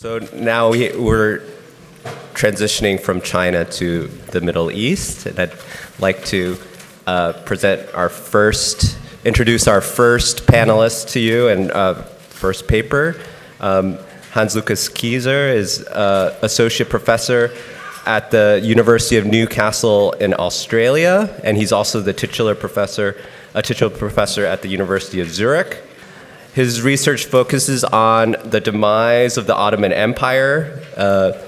So now we, we're transitioning from China to the Middle East, and I'd like to uh, present our first, introduce our first panelist to you and uh, first paper. Um, Hans Lukas Kieser is uh, associate professor at the University of Newcastle in Australia, and he's also the titular professor, a titular professor at the University of Zurich. His research focuses on the demise of the Ottoman Empire. Uh,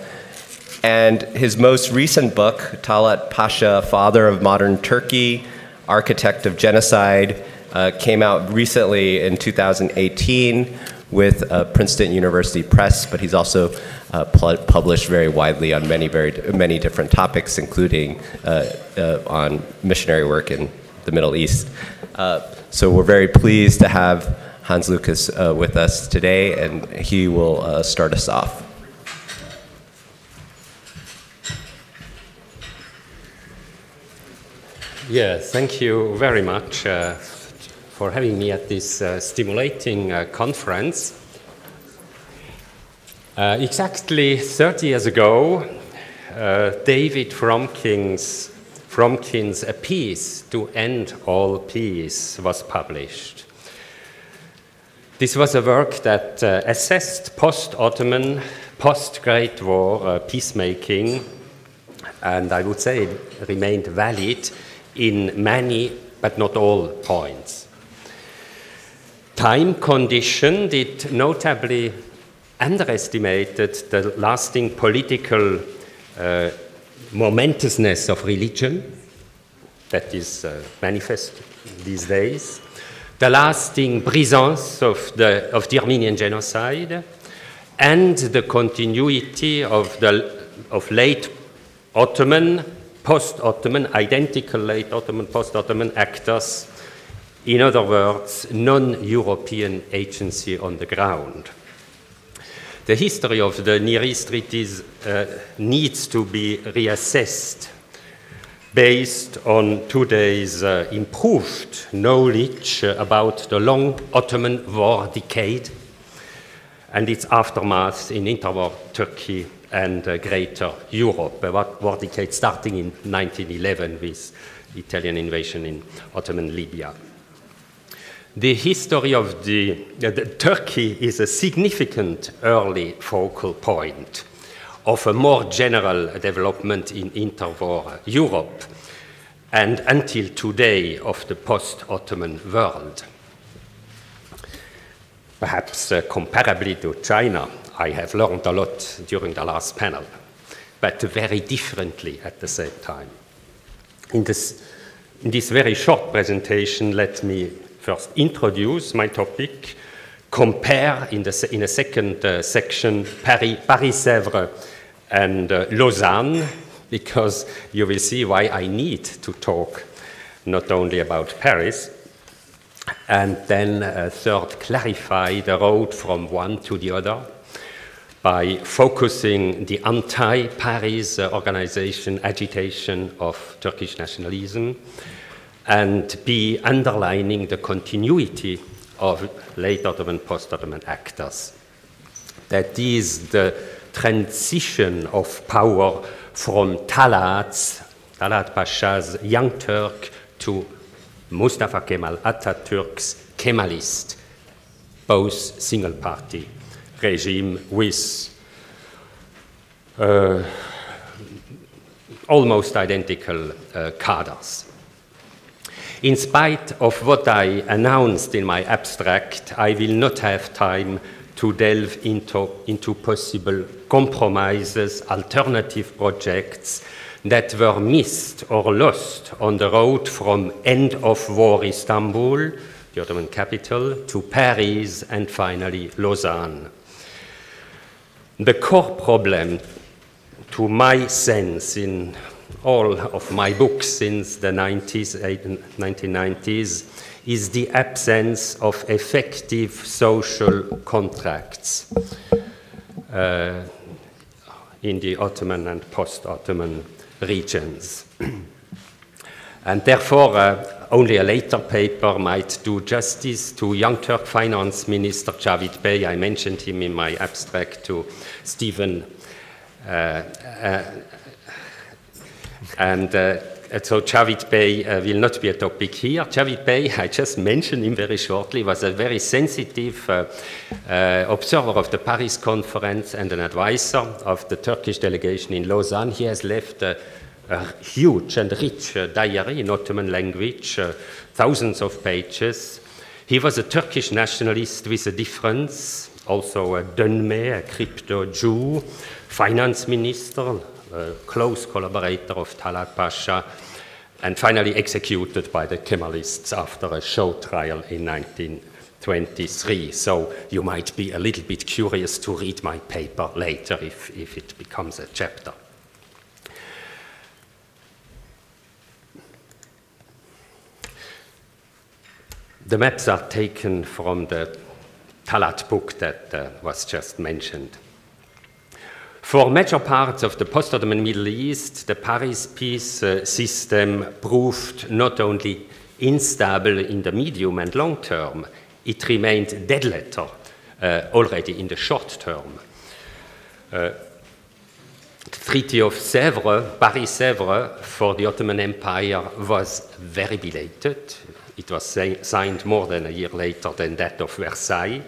and his most recent book, Talat Pasha, Father of Modern Turkey, Architect of Genocide, uh, came out recently in 2018 with uh, Princeton University Press, but he's also uh, published very widely on many, very, many different topics, including uh, uh, on missionary work in the Middle East. Uh, so we're very pleased to have Hans Lukas uh, with us today, and he will uh, start us off. Yeah, thank you very much uh, for having me at this uh, stimulating uh, conference. Uh, exactly 30 years ago, David Fromkin's, Fromkin's A Peace to End All Peace was published. This was a work that uh, assessed post-Ottoman, post-Great War uh, peacemaking, and I would say it remained valid in many, but not all points. Time conditioned, it notably underestimated the lasting political uh, momentousness of religion that is uh, manifest these days the lasting presence of the, of the Armenian genocide and the continuity of, the, of late Ottoman, post-Ottoman, identical late Ottoman, post-Ottoman actors, in other words, non-European agency on the ground. The history of the Near East treaties uh, needs to be reassessed based on today's uh, improved knowledge uh, about the long Ottoman war decade and its aftermath in interwar Turkey and uh, Greater Europe, a war decade starting in 1911 with Italian invasion in Ottoman Libya. The history of the, the Turkey is a significant early focal point of a more general development in interwar Europe and until today of the post-Ottoman world. Perhaps uh, comparably to China, I have learned a lot during the last panel, but very differently at the same time. In this, in this very short presentation, let me first introduce my topic, compare in, the, in a second uh, section Paris, Paris-Sèvres and uh, Lausanne, because you will see why I need to talk not only about Paris, and then uh, third, clarify the road from one to the other by focusing the anti-Paris uh, organization agitation of Turkish nationalism and be underlining the continuity of late Ottoman, post-Ottoman actors. That is the transition of power from Talat's, Talat Pasha's Young Turk to Mustafa Kemal Atatürk's Kemalist, both single party regime with uh, almost identical uh, cadres. In spite of what I announced in my abstract, I will not have time to delve into, into possible compromises, alternative projects that were missed or lost on the road from end of war Istanbul, the Ottoman capital, to Paris and finally Lausanne. The core problem, to my sense, in all of my books since the 90s, 1990s, is the absence of effective social contracts uh, in the Ottoman and post-Ottoman regions. And therefore, uh, only a later paper might do justice to Young Turk Finance Minister Javid Bey. I mentioned him in my abstract to Stephen. Uh, uh, and uh, so Javid Bey uh, will not be a topic here. Javid Bey, I just mentioned him very shortly, was a very sensitive uh, uh, observer of the Paris conference and an advisor of the Turkish delegation in Lausanne. He has left a huge and rich uh, diary in Ottoman language, uh, thousands of pages. He was a Turkish nationalist with a difference, also a Dönme, a crypto Jew, finance minister, a close collaborator of Talat Pasha, and finally executed by the Kemalists after a show trial in 1923. So you might be a little bit curious to read my paper later if, if it becomes a chapter. The maps are taken from the Talat book that uh, was just mentioned. For major parts of the post-Ottoman Middle East, the Paris peace uh, system proved not only unstable in the medium and long term, it remained dead letter uh, already in the short term. Uh, the Treaty of Sèvres, Paris-Sèvres, for the Ottoman Empire was very belated. It was signed more than a year later than that of Versailles.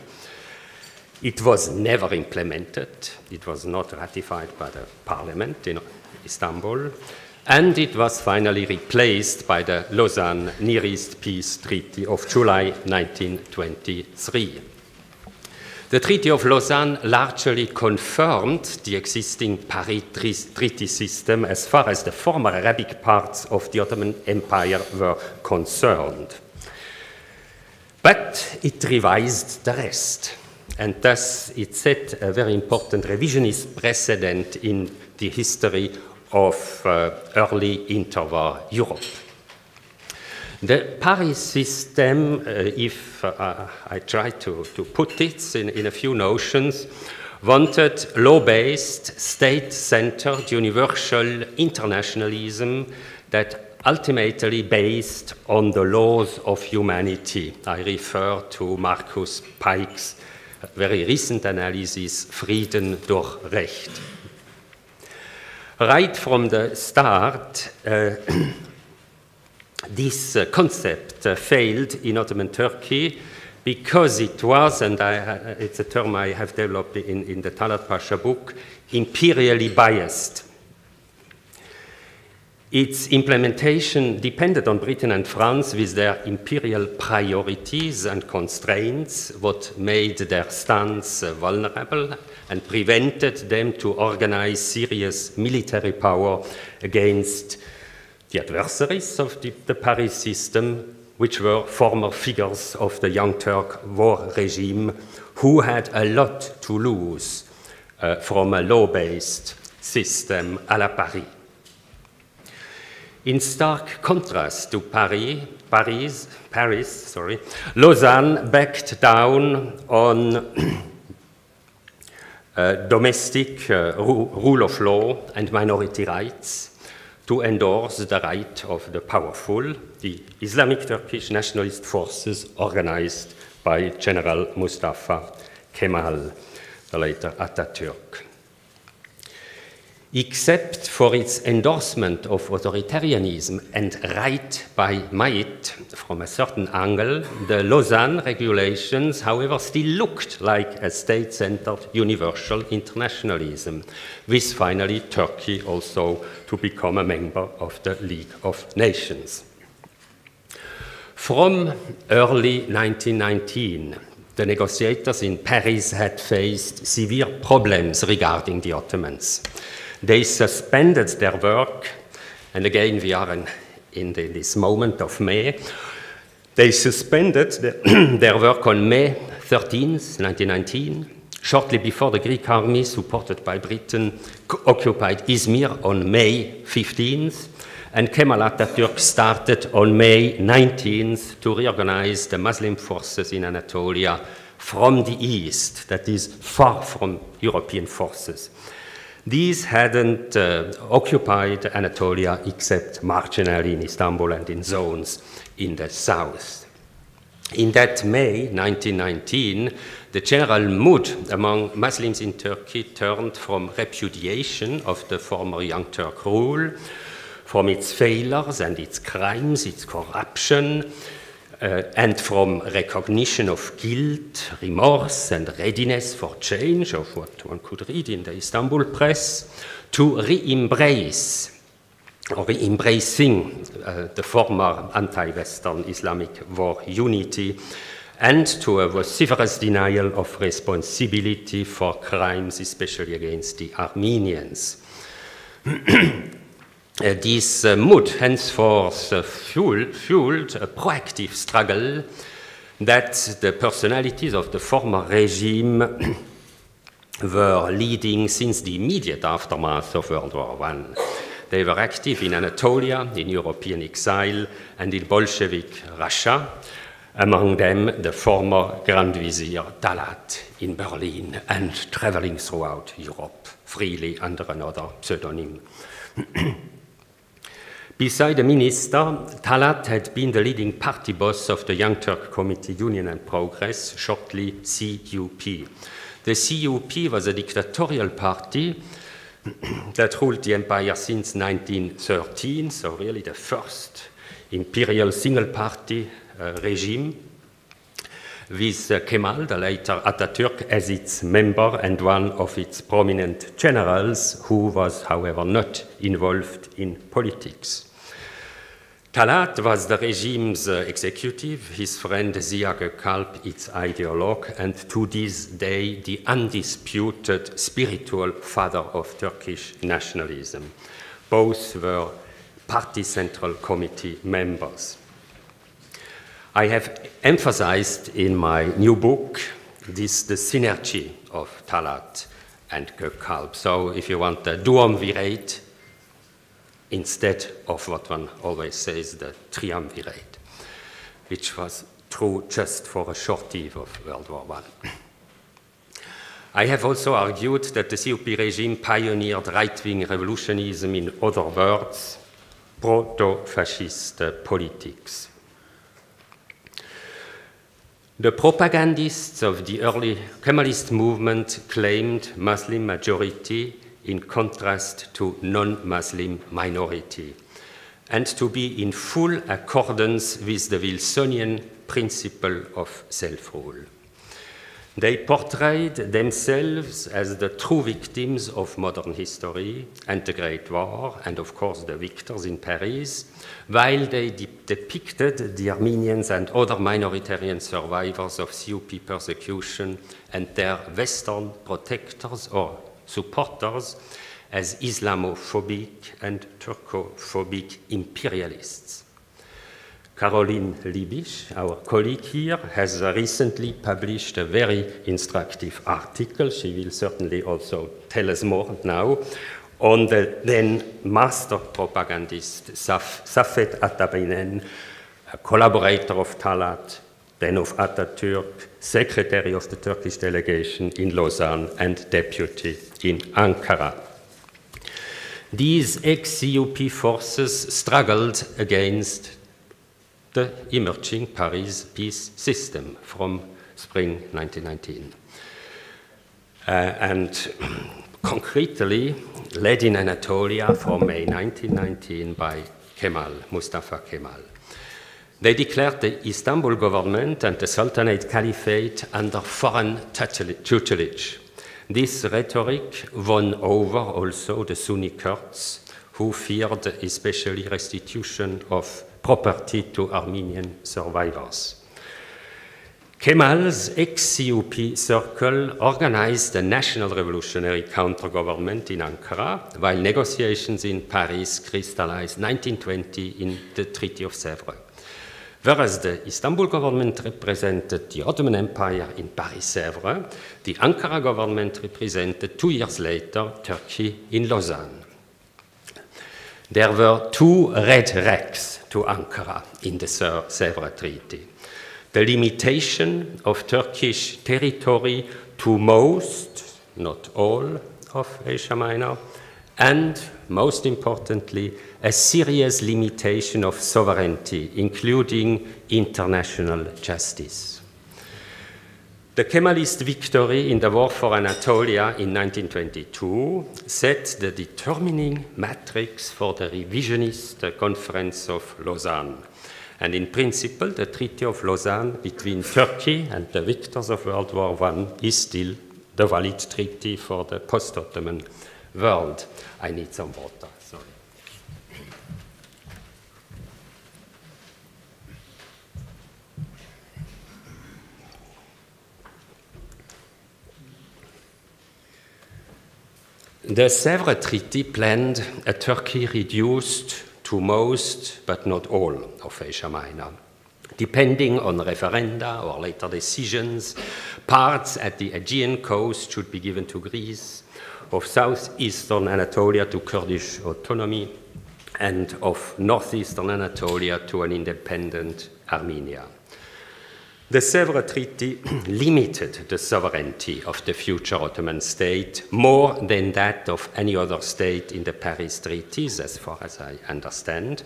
It was never implemented. It was not ratified by the parliament in Istanbul. And it was finally replaced by the Lausanne Near East Peace Treaty of July 1923. The Treaty of Lausanne largely confirmed the existing Paris treaty system as far as the former Arabic parts of the Ottoman Empire were concerned. But it revised the rest, and thus it set a very important revisionist precedent in the history of uh, early interwar Europe. The Paris system, uh, if uh, I try to, to put it in, in, a few notions, wanted law-based, state-centered, universal internationalism that ultimately based on the laws of humanity. I refer to Marcus Payk's very recent analysis, Frieden durch Recht. Right from the start, uh, this uh, concept uh, failed in Ottoman Turkey because it was, and I, it's a term I have developed in, in the Talat Pasha book, imperially biased. Its implementation depended on Britain and France with their imperial priorities and constraints, what made their stance vulnerable and prevented them to organize serious military power against the adversaries of the, the Paris system, which were former figures of the Young Turk war regime who had a lot to lose uh, from a law-based system à la Paris. In stark contrast to Paris, Paris, Paris sorry, Lausanne backed down on uh, domestic uh, ru rule of law and minority rights to endorse the right of the powerful, the Islamic Turkish nationalist forces organized by General Mustafa Kemal, the later Atatürk except for its endorsement of authoritarianism and right by might from a certain angle, the Lausanne regulations, however, still looked like a state centered universal internationalism, with finally Turkey also to become a member of the League of Nations. From early 1919, the negotiators in Paris had faced severe problems regarding the Ottomans. They suspended their work, and again, we are in, in the, this moment of May. They suspended the, their work on May 13, 1919, shortly before the Greek army, supported by Britain, occupied Izmir on May 15th, and Kemal Atatürk started on May 19th to reorganize the Muslim forces in Anatolia from the east, that is, far from European forces. These hadn't uh, occupied Anatolia except marginally in Istanbul and in zones in the south. In that May 1919, the general mood among Muslims in Turkey turned from repudiation of the former Young Turk rule, from its failures and its crimes, its corruption, uh, and from recognition of guilt, remorse, and readiness for change, of what one could read in the Istanbul press, to re-embrace or re embracing uh, the former anti-Western Islamic war unity and to a vociferous denial of responsibility for crimes, especially against the Armenians. Uh, this uh, mood henceforth uh, fuel, fueled a proactive struggle that the personalities of the former regime were leading since the immediate aftermath of World War I. They were active in Anatolia, in European exile, and in Bolshevik Russia, among them the former Grand Vizier Talat in Berlin, and traveling throughout Europe freely under another pseudonym. Beside the minister, Talat had been the leading party boss of the Young Turk Committee Union and Progress, shortly CUP. The CUP was a dictatorial party that ruled the empire since 1913, so really the first imperial single party uh, regime, with Kemal, the later Ataturk, as its member and one of its prominent generals, who was, however, not involved in politics. Talat was the regime's executive, his friend Ziya Gökalp its ideologue, and to this day the undisputed spiritual father of Turkish nationalism. Both were Party Central Committee members. I have emphasized in my new book this the synergy of Talat and Gökalp. So if you want the duumvirate, instead of what one always says, the triumvirate, which was true just for a short eve of World War I. I have also argued that the CUP regime pioneered right-wing revolutionism, in other words, proto-fascist politics. The propagandists of the early Kemalist movement claimed Muslim majority in contrast to non-Muslim minority, and to be in full accordance with the Wilsonian principle of self-rule. They portrayed themselves as the true victims of modern history and the Great War, and of course the victors in Paris, while they de depicted the Armenians and other minoritarian survivors of CUP persecution and their Western protectors or supporters as Islamophobic and Turkophobic imperialists. Caroline Liebisch, our colleague here, has recently published a very instructive article. She will certainly also tell us more now on the then master propagandist Saf Safet Atabinen, a collaborator of Talat, then of Ataturk, secretary of the Turkish delegation in Lausanne, and deputy in Ankara. These ex-CUP forces struggled against the emerging Paris peace system from spring 1919. Uh, and concretely led in Anatolia from May 1919 by Kemal, Mustafa Kemal. They declared the Istanbul government and the Sultanate Caliphate under foreign tutelage. This rhetoric won over also the Sunni Kurds, who feared especially restitution of property to Armenian survivors. Kemal's ex-CUP circle organized a national revolutionary counter-government in Ankara, while negotiations in Paris crystallized 1920 in the Treaty of Sèvres. Whereas the Istanbul government represented the Ottoman Empire in Paris-Sèvres, the Ankara government represented two years later Turkey in Lausanne. There were two red racks to Ankara in the Sèvres Treaty. The limitation of Turkish territory to most, not all, of Asia Minor, and most importantly, a serious limitation of sovereignty, including international justice. The Kemalist victory in the War for Anatolia in 1922 set the determining matrix for the revisionist Conference of Lausanne. And in principle, the Treaty of Lausanne between Turkey and the victors of World War I is still the valid treaty for the post Ottoman world. I need some water, sorry. The Sèvres Treaty planned a Turkey reduced to most, but not all, of Asia Minor. Depending on referenda or later decisions, parts at the Aegean coast should be given to Greece, of southeastern Anatolia to Kurdish autonomy, and of northeastern Anatolia to an independent Armenia. The Sèvres Treaty limited the sovereignty of the future Ottoman state more than that of any other state in the Paris treaties, as far as I understand.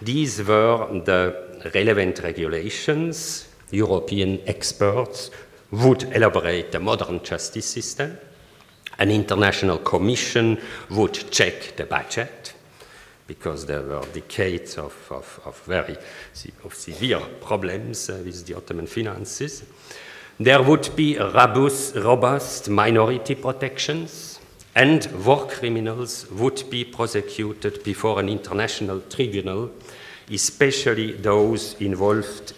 These were the relevant regulations. European experts would elaborate a modern justice system. An international commission would check the budget because there were decades of, of, of very of severe problems uh, with the Ottoman finances. There would be robust, robust minority protections, and war criminals would be prosecuted before an international tribunal, especially those involved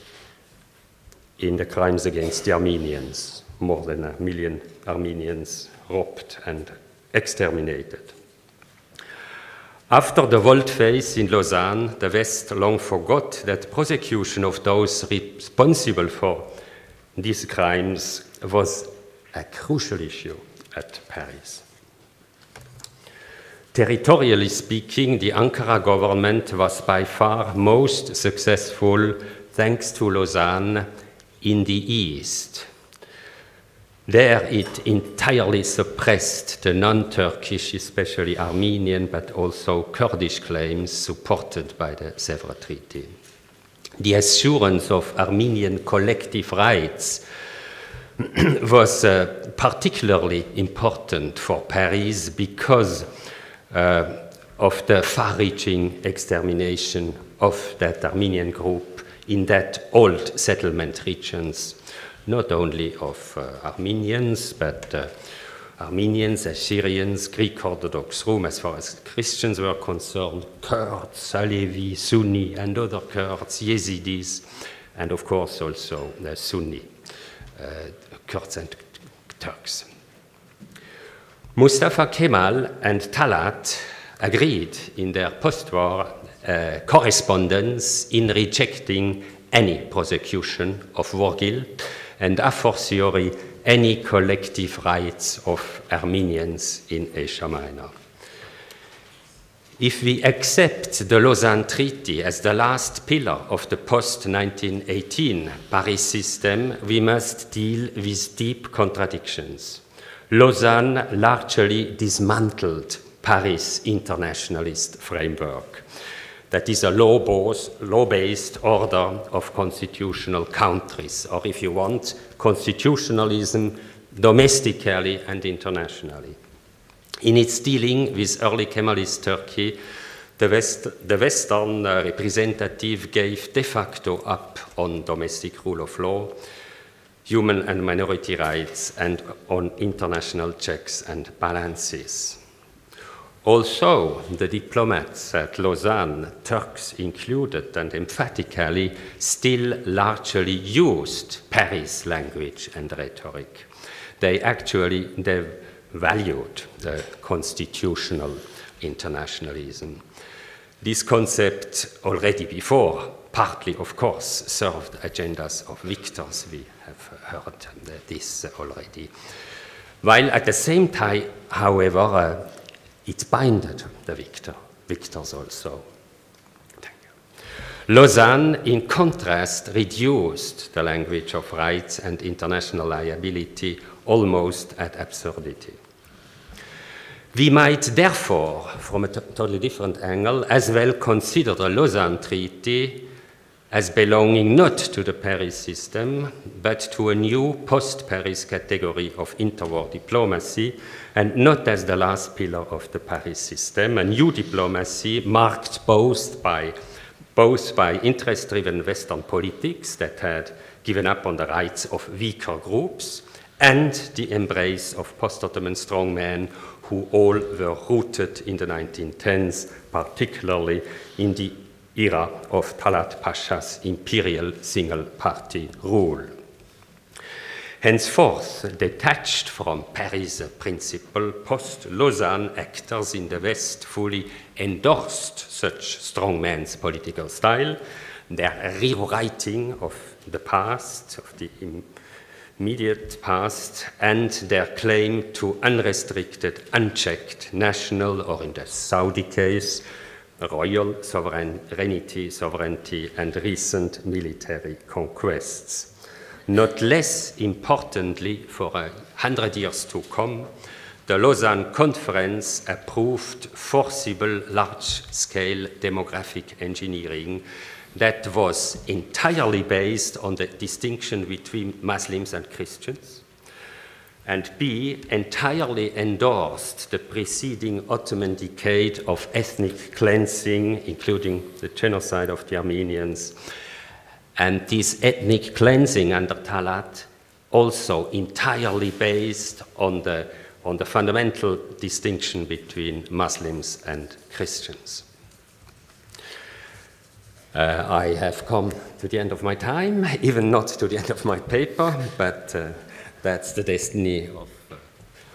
in the crimes against the Armenians, more than a million Armenians robbed and exterminated. After the volte-face in Lausanne, the West long forgot that prosecution of those responsible for these crimes was a crucial issue at Paris. Territorially speaking, the Ankara government was by far most successful thanks to Lausanne in the east. There it entirely suppressed the non-Turkish, especially Armenian, but also Kurdish claims supported by the Sèvres Treaty. The assurance of Armenian collective rights was uh, particularly important for Paris because uh, of the far-reaching extermination of that Armenian group in that old settlement regions, not only of uh, Armenians, but uh, Armenians, Assyrians, Greek Orthodox Rome, as far as Christians were concerned, Kurds, Alevi, Sunni, and other Kurds, Yazidis, and of course also the Sunni, uh, Kurds and Turks. Mustafa Kemal and Talat agreed in their post-war uh, correspondence in rejecting any prosecution of war guilt and a fortiori any collective rights of Armenians in Asia Minor. If we accept the Lausanne Treaty as the last pillar of the post 1918 Paris system, we must deal with deep contradictions. Lausanne largely dismantled Paris' internationalist framework. That is a law-based order of constitutional countries, or if you want, constitutionalism domestically and internationally. In its dealing with early Kemalist Turkey, the, West, the Western uh, representative gave de facto up on domestic rule of law, human and minority rights, and on international checks and balances. Also, the diplomats at Lausanne, Turks included, and emphatically still largely used Paris language and rhetoric. They actually they valued the constitutional internationalism. This concept already before, partly of course, served agendas of victors. We have heard this already. While at the same time, however, uh, it binded the victor, victors also. Lausanne, in contrast, reduced the language of rights and international liability almost at absurdity. We might therefore, from a totally different angle, as well consider the Lausanne Treaty as belonging not to the Paris system, but to a new post Paris category of interwar diplomacy, and not as the last pillar of the Paris system, a new diplomacy marked both by, both by interest driven Western politics that had given up on the rights of weaker groups and the embrace of post Ottoman strongmen who all were rooted in the 1910s, particularly in the era of Talat Pasha's imperial single party rule. Henceforth, detached from Paris principle, post Lausanne actors in the West fully endorsed such strongman's political style, their rewriting of the past, of the immediate past, and their claim to unrestricted, unchecked national, or in the Saudi case, royal sovereignty, sovereignty, and recent military conquests. Not less importantly, for a hundred years to come, the Lausanne Conference approved forcible large-scale demographic engineering that was entirely based on the distinction between Muslims and Christians, and B, entirely endorsed the preceding Ottoman decade of ethnic cleansing, including the genocide of the Armenians. And this ethnic cleansing under Talat also entirely based on the, on the fundamental distinction between Muslims and Christians. Uh, I have come to the end of my time, even not to the end of my paper, but uh, that's the destiny of,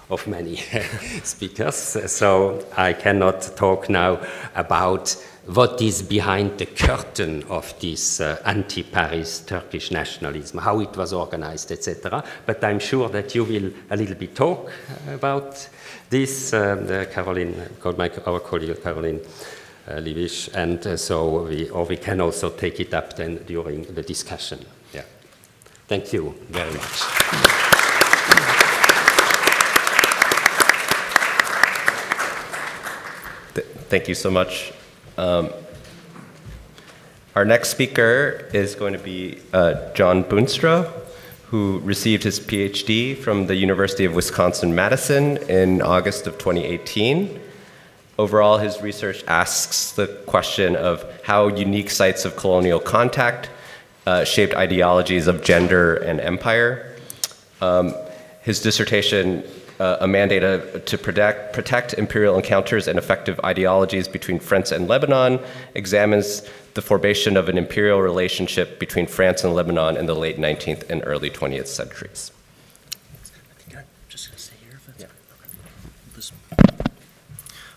of many speakers. So I cannot talk now about what is behind the curtain of this uh, anti-Paris Turkish nationalism, how it was organized, etc. But I'm sure that you will a little bit talk about this, uh, Caroline, our colleague Caroline uh, Liebisch, and uh, so we, or we can also take it up then during the discussion. Yeah. Thank you very much. Thank you so much. Um, our next speaker is going to be uh, John Boonstra, who received his PhD from the University of Wisconsin Madison in August of 2018. Overall, his research asks the question of how unique sites of colonial contact uh, shaped ideologies of gender and empire. Um, his dissertation uh, a mandate uh, to protect, protect imperial encounters and effective ideologies between France and Lebanon, examines the formation of an imperial relationship between France and Lebanon in the late 19th and early 20th centuries.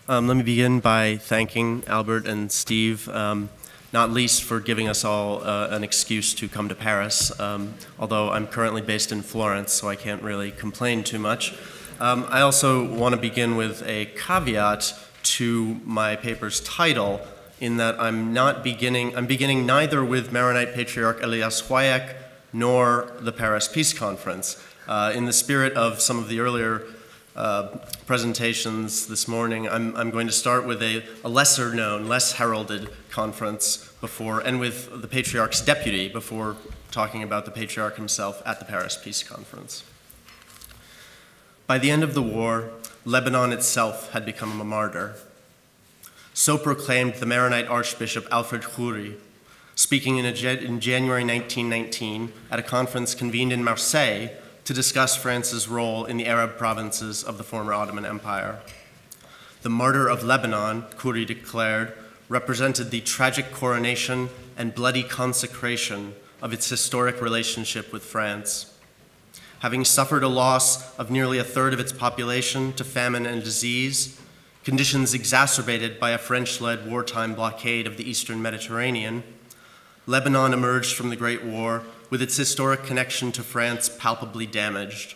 Um, let me begin by thanking Albert and Steve. Um, not least for giving us all uh, an excuse to come to Paris, um, although I'm currently based in Florence, so I can't really complain too much. Um, I also want to begin with a caveat to my paper's title, in that I'm not beginning, I'm beginning neither with Maronite Patriarch Elias Hoyek nor the Paris Peace Conference. Uh, in the spirit of some of the earlier uh, presentations this morning, I'm, I'm, going to start with a, a, lesser known, less heralded conference before, and with the Patriarch's deputy before talking about the Patriarch himself at the Paris Peace Conference. By the end of the war, Lebanon itself had become a martyr. So proclaimed the Maronite Archbishop Alfred Khoury, speaking in, in January 1919 at a conference convened in Marseille to discuss France's role in the Arab provinces of the former Ottoman Empire. The martyr of Lebanon, Khoury declared, represented the tragic coronation and bloody consecration of its historic relationship with France having suffered a loss of nearly a third of its population to famine and disease, conditions exacerbated by a French led wartime blockade of the eastern Mediterranean, Lebanon emerged from the Great War with its historic connection to France palpably damaged.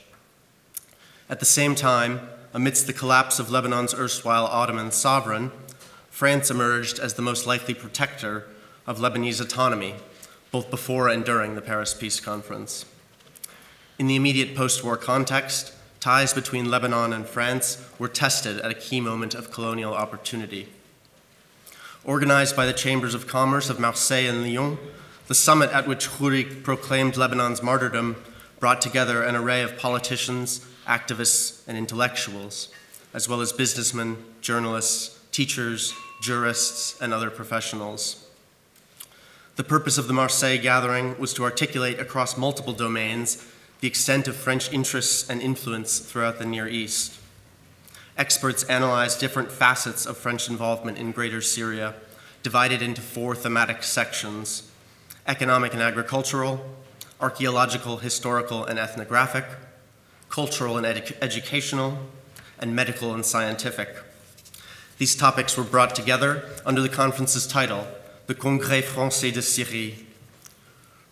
At the same time, amidst the collapse of Lebanon's erstwhile Ottoman sovereign, France emerged as the most likely protector of Lebanese autonomy, both before and during the Paris Peace Conference. In the immediate post war context, ties between Lebanon and France were tested at a key moment of colonial opportunity. Organized by the Chambers of Commerce of Marseille and Lyon, the summit at which Khoury proclaimed Lebanon's martyrdom brought together an array of politicians, activists, and intellectuals, as well as businessmen, journalists, teachers, jurists, and other professionals. The purpose of the Marseille gathering was to articulate across multiple domains the extent of French interests and influence throughout the Near East. Experts analyzed different facets of French involvement in Greater Syria, divided into four thematic sections economic and agricultural, archaeological, historical, and ethnographic, cultural and edu- educational, and medical and scientific. These topics were brought together under the conference's title, the Congrès Français de Syrie.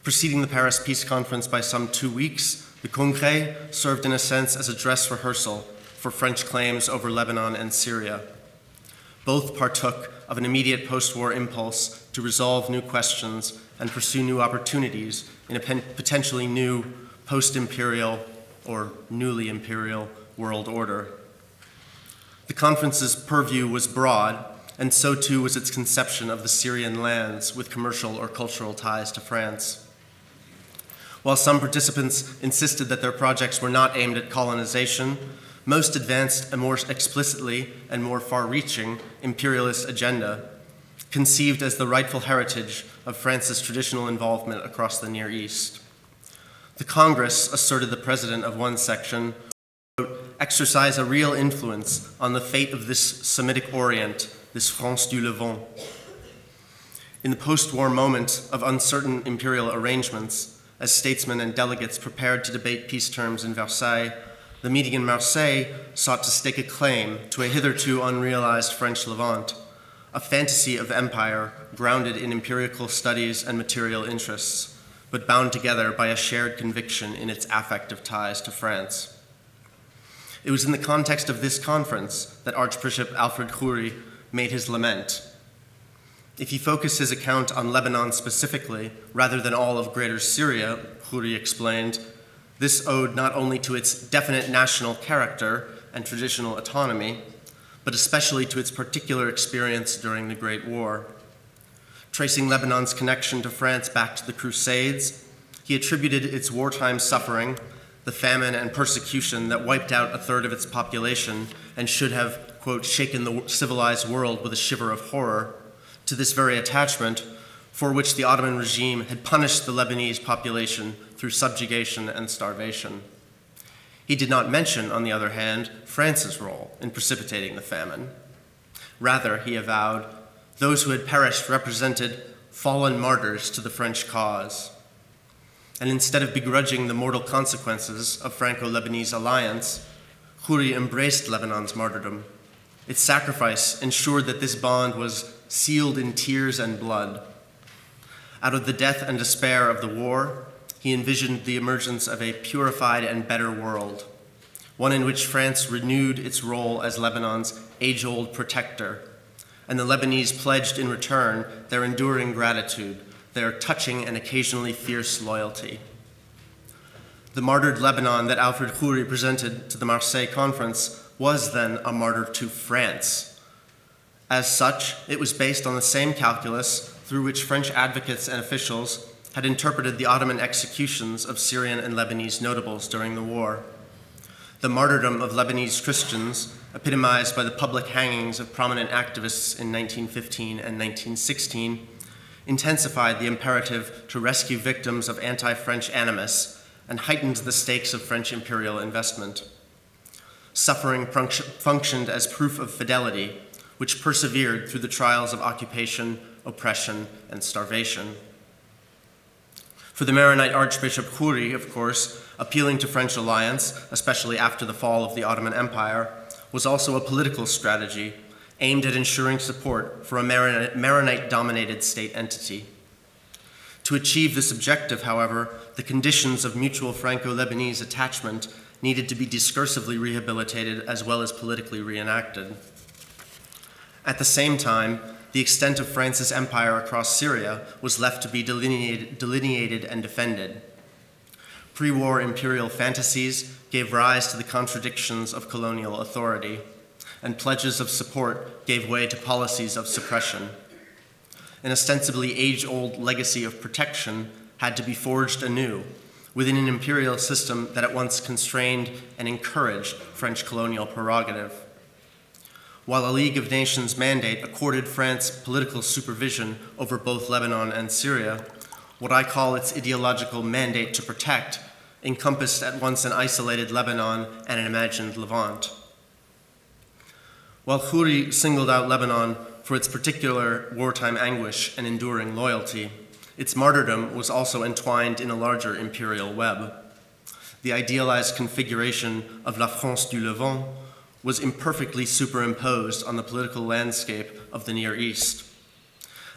Preceding the Paris Peace Conference by some two weeks, the Congrès served in a sense as a dress rehearsal for French claims over Lebanon and Syria. Both partook of an immediate post war impulse to resolve new questions and pursue new opportunities in a potentially new post imperial or newly imperial world order. The conference's purview was broad, and so too was its conception of the Syrian lands with commercial or cultural ties to France. While some participants insisted that their projects were not aimed at colonization, most advanced a more explicitly and more far reaching imperialist agenda, conceived as the rightful heritage of France's traditional involvement across the Near East. The Congress, asserted the president of one section, exercise a real influence on the fate of this Semitic Orient, this France du Levant. In the post war moment of uncertain imperial arrangements, as statesmen and delegates prepared to debate peace terms in Versailles, the meeting in Marseille sought to stake a claim to a hitherto unrealized French Levant, a fantasy of empire grounded in empirical studies and material interests, but bound together by a shared conviction in its affective ties to France. It was in the context of this conference that Archbishop Alfred Khoury made his lament. If he focused his account on Lebanon specifically, rather than all of Greater Syria, Khoury explained, this owed not only to its definite national character and traditional autonomy, but especially to its particular experience during the Great War. Tracing Lebanon's connection to France back to the Crusades, he attributed its wartime suffering the famine and persecution that wiped out a third of its population and should have, quote, shaken the civilized world with a shiver of horror, to this very attachment for which the Ottoman regime had punished the Lebanese population through subjugation and starvation. He did not mention, on the other hand, France's role in precipitating the famine. Rather, he avowed, those who had perished represented fallen martyrs to the French cause and instead of begrudging the mortal consequences of Franco Lebanese alliance, Khoury embraced Lebanon's martyrdom. Its sacrifice ensured that this bond was sealed in tears and blood. Out of the death and despair of the war, he envisioned the emergence of a purified and better world, one in which France renewed its role as Lebanon's age old protector, and the Lebanese pledged in return their enduring gratitude their touching and occasionally fierce loyalty. The martyred Lebanon that Alfred Khoury presented to the Marseille conference was then a martyr to France. As such, it was based on the same calculus through which French advocates and officials had interpreted the Ottoman executions of Syrian and Lebanese notables during the war. The martyrdom of Lebanese Christians, epitomized by the public hangings of prominent activists in 1915 and 1916, intensified the imperative to rescue victims of anti French animus and heightened the stakes of French imperial investment. Suffering functioned as proof of fidelity, which persevered through the trials of occupation, oppression, and starvation. For the Maronite Archbishop Khoury, of course, appealing to French alliance, especially after the fall of the Ottoman Empire, was also a political strategy aimed at ensuring support for a Maronite dominated state entity. To achieve this objective, however, the conditions of mutual Franco Lebanese attachment needed to be discursively rehabilitated as well as politically reenacted. At the same time, the extent of France's empire across Syria was left to be delineated, delineated and defended. Pre war imperial fantasies gave rise to the contradictions of colonial authority, and pledges of support gave way to policies of suppression. An ostensibly age old legacy of protection had to be forged anew within an imperial system that at once constrained and encouraged French colonial prerogative. While a League of Nations mandate accorded France political supervision over both Lebanon and Syria, what I call its ideological mandate to protect encompassed at once an isolated Lebanon and an imagined Levant. While Khoury singled out Lebanon for its particular wartime anguish and enduring loyalty, its martyrdom was also entwined in a larger imperial web. The idealized configuration of La France du Levant was imperfectly superimposed on the political landscape of the Near East.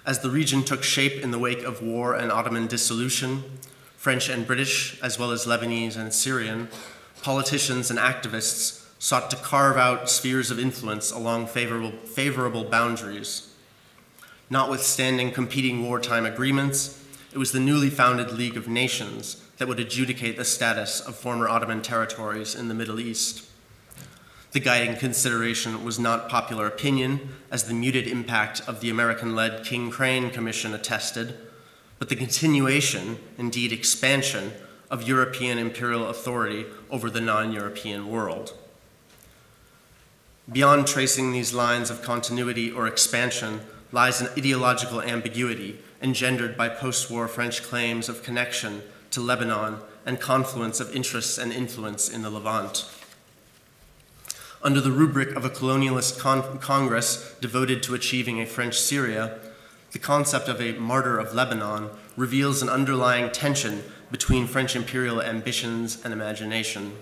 As the region took shape in the wake of war and Ottoman dissolution, French and British, as well as Lebanese and Syrian, politicians and activists sought to carve out spheres of influence along favorable, favorable boundaries. Notwithstanding competing wartime agreements, it was the newly founded League of Nations that would adjudicate the status of former Ottoman territories in the Middle East. The guiding consideration was not popular opinion, as the muted impact of the American led King Crane Commission attested, but the continuation, indeed expansion, of European imperial authority over the non European world. Beyond tracing these lines of continuity or expansion lies an ideological ambiguity engendered by post war French claims of connection to Lebanon and confluence of interests and influence in the Levant. Under the rubric of a colonialist con- Congress devoted to achieving a French Syria, the concept of a martyr of Lebanon reveals an underlying tension between French imperial ambitions and imagination.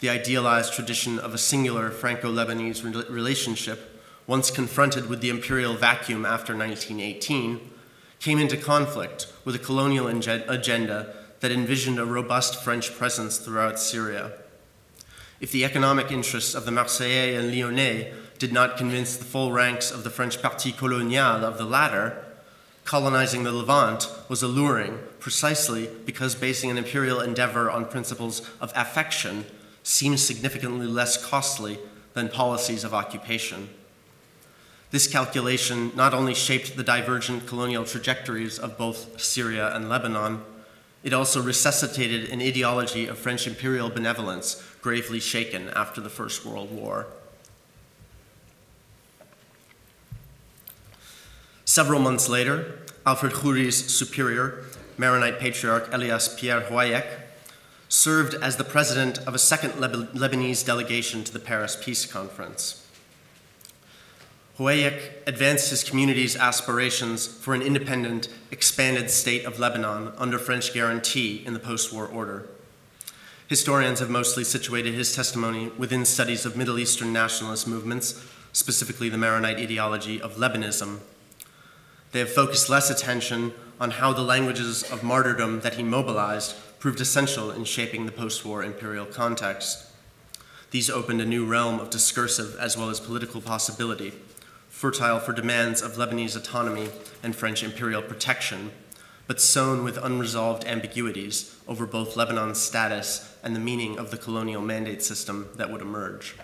The idealized tradition of a singular Franco Lebanese re- relationship, once confronted with the imperial vacuum after 1918, came into conflict with a colonial agenda that envisioned a robust French presence throughout Syria. If the economic interests of the Marseillais and Lyonnais did not convince the full ranks of the French Parti Colonial of the latter, colonizing the Levant was alluring precisely because basing an imperial endeavor on principles of affection seems significantly less costly than policies of occupation. This calculation not only shaped the divergent colonial trajectories of both Syria and Lebanon, it also resuscitated an ideology of French imperial benevolence gravely shaken after the First World War. Several months later, Alfred Khoury's superior, Maronite patriarch Elias Pierre Hoyek, served as the president of a second Lebanese delegation to the Paris Peace Conference. Hoyek advanced his community's aspirations for an independent, expanded state of Lebanon under French guarantee in the post war order. Historians have mostly situated his testimony within studies of Middle Eastern nationalist movements, specifically the Maronite ideology of Lebanism they have focused less attention on how the languages of martyrdom that he mobilized proved essential in shaping the post war imperial context. These opened a new realm of discursive as well as political possibility, fertile for demands of Lebanese autonomy and French imperial protection, but sown with unresolved ambiguities over both Lebanon's status and the meaning of the colonial mandate system that would emerge.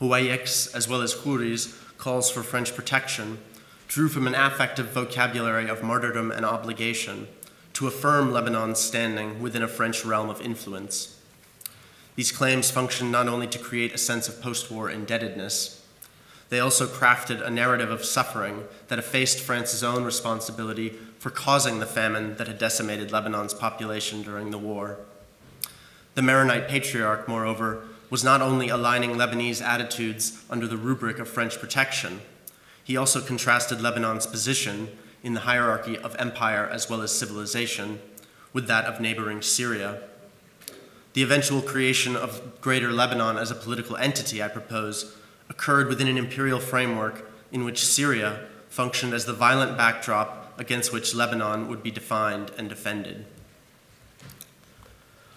Hoyek's, as well as Khoury's, calls for French protection drew from an affective vocabulary of martyrdom and obligation to affirm Lebanon's standing within a French realm of influence. These claims functioned not only to create a sense of post war indebtedness, they also crafted a narrative of suffering that effaced France's own responsibility for causing the famine that had decimated Lebanon's population during the war. The Maronite patriarch, moreover, was not only aligning Lebanese attitudes under the rubric of French protection, he also contrasted Lebanon's position in the hierarchy of empire as well as civilization with that of neighboring Syria. The eventual creation of Greater Lebanon as a political entity, I propose, occurred within an imperial framework in which Syria functioned as the violent backdrop against which Lebanon would be defined and defended.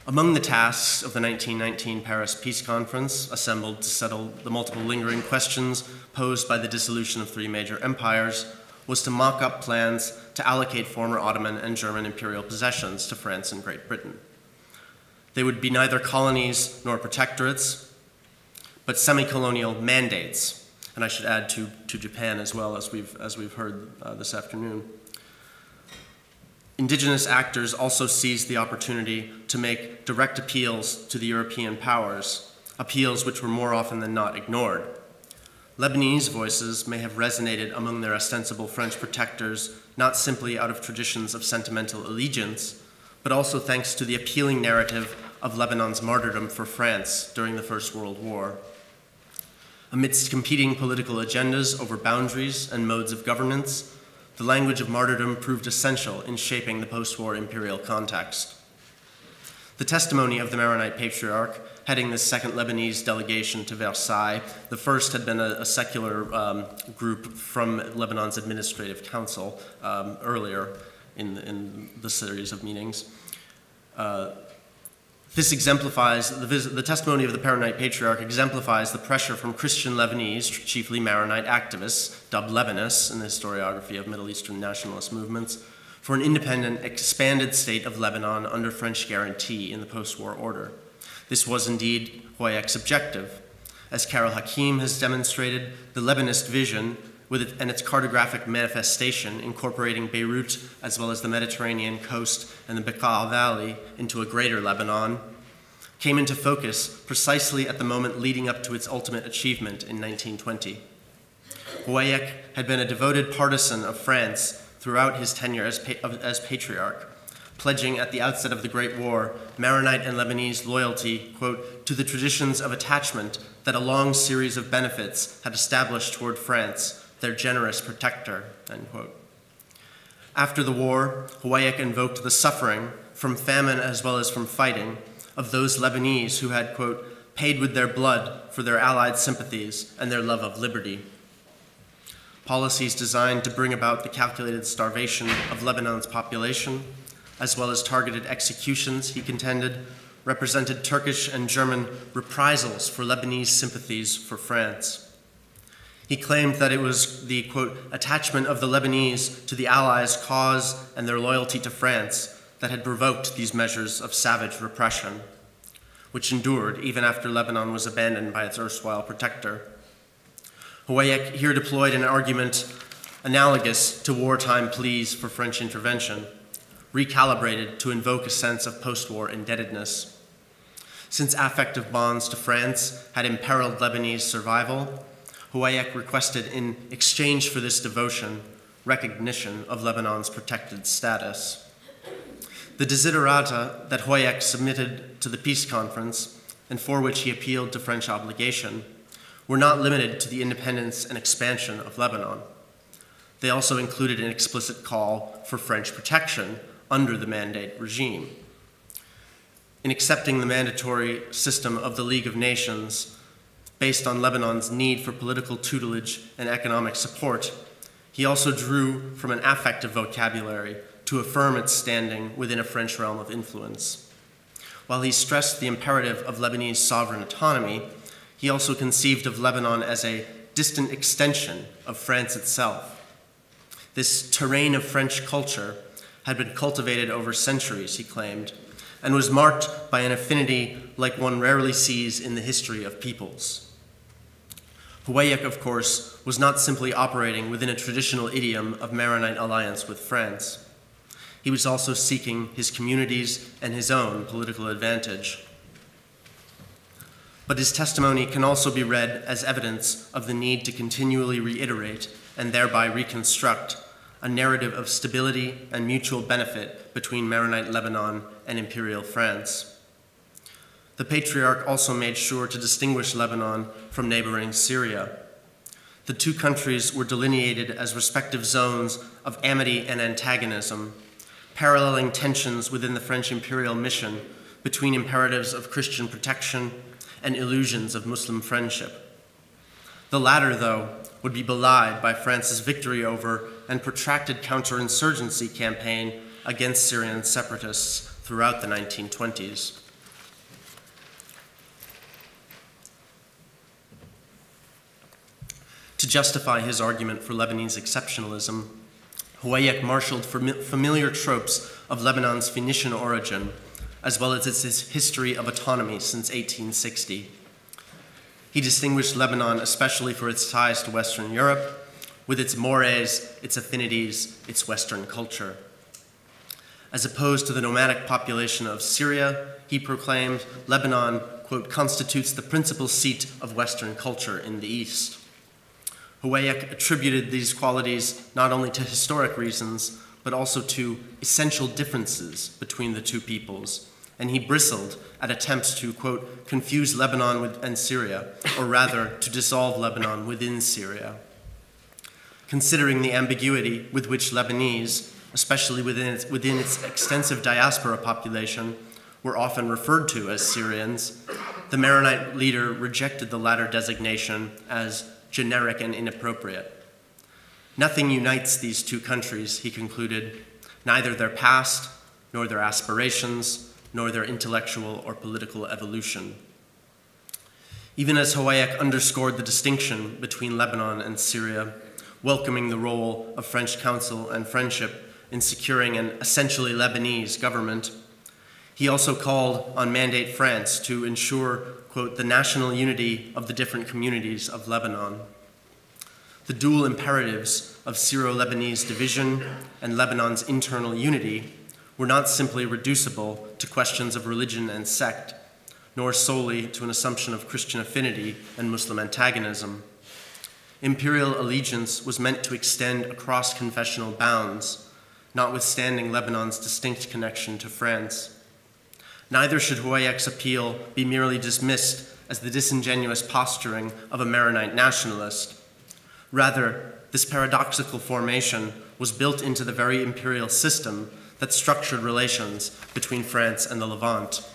Among the tasks of the 1919 Paris Peace Conference, assembled to settle the multiple lingering questions posed by the dissolution of three major empires, was to mock up plans to allocate former Ottoman and German imperial possessions to France and Great Britain. They would be neither colonies nor protectorates, but semi colonial mandates. And I should add to, to Japan as well, as we've, as we've heard uh, this afternoon. Indigenous actors also seized the opportunity to make direct appeals to the European powers, appeals which were more often than not ignored. Lebanese voices may have resonated among their ostensible French protectors not simply out of traditions of sentimental allegiance, but also thanks to the appealing narrative of Lebanon's martyrdom for France during the First World War. Amidst competing political agendas over boundaries and modes of governance, the language of martyrdom proved essential in shaping the post war imperial context. The testimony of the Maronite patriarch heading the second Lebanese delegation to Versailles, the first had been a, a secular um, group from Lebanon's administrative council um, earlier in, in, the series of meetings. Uh, this exemplifies, the, the, testimony of the Maronite Patriarch exemplifies the pressure from Christian Lebanese, chiefly Maronite activists, dubbed Lebanists in the historiography of Middle Eastern nationalist movements, for an independent, expanded state of Lebanon under French guarantee in the post war order. This was indeed Hoyek's objective. As Carol Hakim has demonstrated, the Lebanist vision with it, and its cartographic manifestation, incorporating Beirut as well as the Mediterranean coast and the Bekaa Valley into a greater Lebanon, came into focus precisely at the moment leading up to its ultimate achievement in 1920. Hoyek had been a devoted partisan of France throughout his tenure as, pa- as patriarch, pledging at the outset of the Great War Maronite and Lebanese loyalty, quote, to the traditions of attachment that a long series of benefits had established toward France their generous protector. After the war, Hoyek invoked the suffering from famine as well as from fighting of those Lebanese who had, quote, paid with their blood for their allied sympathies and their love of liberty. Policies designed to bring about the calculated starvation of Lebanon's population, as well as targeted executions, he contended, represented Turkish and German reprisals for Lebanese sympathies for France. He claimed that it was the, quote, attachment of the Lebanese to the Allies' cause and their loyalty to France that had provoked these measures of savage repression, which endured even after Lebanon was abandoned by its erstwhile protector. Hoyek here deployed an argument analogous to wartime pleas for French intervention, recalibrated to invoke a sense of post war indebtedness. Since affective bonds to France had imperiled Lebanese survival, Hoyek requested in exchange for this devotion recognition of Lebanon's protected status. The desiderata that Hoyek submitted to the peace conference, and for which he appealed to French obligation, were not limited to the independence and expansion of Lebanon. They also included an explicit call for French protection under the mandate regime. In accepting the mandatory system of the League of Nations, based on Lebanon's need for political tutelage and economic support, he also drew from an affective vocabulary to affirm its standing within a French realm of influence. While he stressed the imperative of Lebanese sovereign autonomy, he also conceived of Lebanon as a distant extension of France itself. This terrain of French culture had been cultivated over centuries, he claimed, and was marked by an affinity like one rarely sees in the history of peoples. Hoyek, of course, was not simply operating within a traditional idiom of Maronite alliance with France. He was also seeking his community's and his own political advantage. But his testimony can also be read as evidence of the need to continually reiterate and thereby reconstruct a narrative of stability and mutual benefit between Maronite Lebanon and Imperial France. The patriarch also made sure to distinguish Lebanon from neighboring Syria. The two countries were delineated as respective zones of amity and antagonism, paralleling tensions within the French imperial mission between imperatives of Christian protection and illusions of Muslim friendship. The latter, though, would be belied by France's victory over and protracted counterinsurgency campaign against Syrian separatists throughout the 1920s. To justify his argument for Lebanese exceptionalism, Hoyek marshaled familiar tropes of Lebanon's Phoenician origin, as well as its history of autonomy since 1860. He distinguished Lebanon especially for its ties to Western Europe, with its mores, its affinities, its Western culture. As opposed to the nomadic population of Syria, he proclaimed Lebanon, quote, constitutes the principal seat of Western culture in the East. Hoyek attributed these qualities not only to historic reasons, but also to essential differences between the two peoples, and he bristled at attempts to, quote, confuse Lebanon with, and Syria, or rather, to dissolve Lebanon within Syria. Considering the ambiguity with which Lebanese, especially within its, within its extensive diaspora population, were often referred to as Syrians, the Maronite leader rejected the latter designation as generic and inappropriate. Nothing unites these two countries, he concluded, neither their past, nor their aspirations, nor their intellectual or political evolution. Even as Hoyek underscored the distinction between Lebanon and Syria, welcoming the role of French counsel and friendship in securing an essentially Lebanese government, he also called on Mandate France to ensure, quote, the national unity of the different communities of Lebanon. The dual imperatives of Syro Lebanese division and Lebanon's internal unity were not simply reducible to questions of religion and sect, nor solely to an assumption of Christian affinity and Muslim antagonism. Imperial allegiance was meant to extend across confessional bounds, notwithstanding Lebanon's distinct connection to France. Neither should Hoyek's appeal be merely dismissed as the disingenuous posturing of a Maronite nationalist. Rather, this paradoxical formation was built into the very imperial system that structured relations between France and the Levant.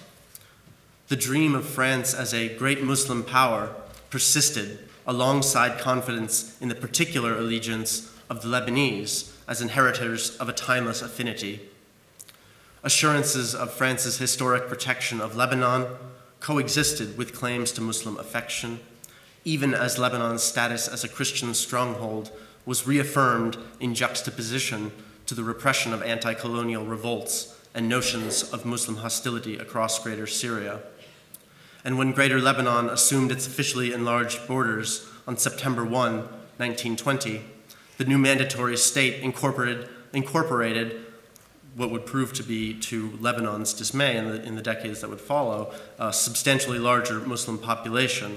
The dream of France as a great Muslim power persisted alongside confidence in the particular allegiance of the Lebanese as inheritors of a timeless affinity. Assurances of France's historic protection of Lebanon coexisted with claims to Muslim affection, even as Lebanon's status as a Christian stronghold was reaffirmed in juxtaposition to the repression of anti colonial revolts and notions of Muslim hostility across Greater Syria. And when Greater Lebanon assumed its officially enlarged borders on September 1, 1920, the new mandatory state incorporated, incorporated what would prove to be, to Lebanon's dismay in the, in the decades that would follow, a substantially larger Muslim population.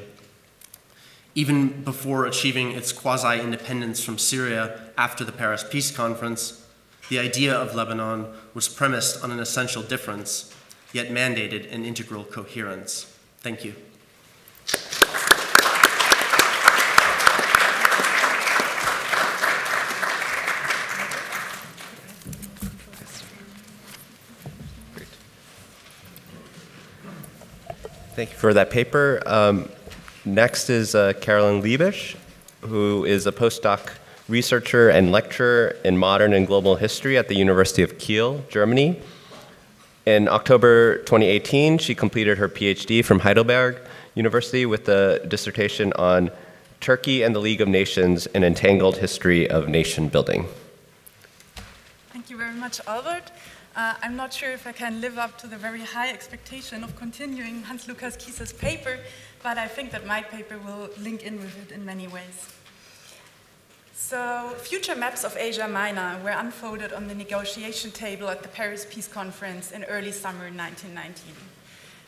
Even before achieving its quasi independence from Syria after the Paris Peace Conference, the idea of Lebanon was premised on an essential difference, yet mandated an integral coherence. Thank you. Thank you for that paper. Um, next is uh, Carolin Liebisch, who is a postdoc researcher and lecturer in modern and global history at the University of Kiel, Germany. In October 2018, she completed her PhD from Heidelberg University with a dissertation on Turkey and the League of Nations, an entangled history of nation building. Thank you very much, Albert. Uh, I'm not sure if I can live up to the very high expectation of continuing Hans Lukas Kieser's paper, but I think that my paper will link in with it in many ways. So, future maps of Asia Minor were unfolded on the negotiation table at the Paris Peace Conference in early summer 1919.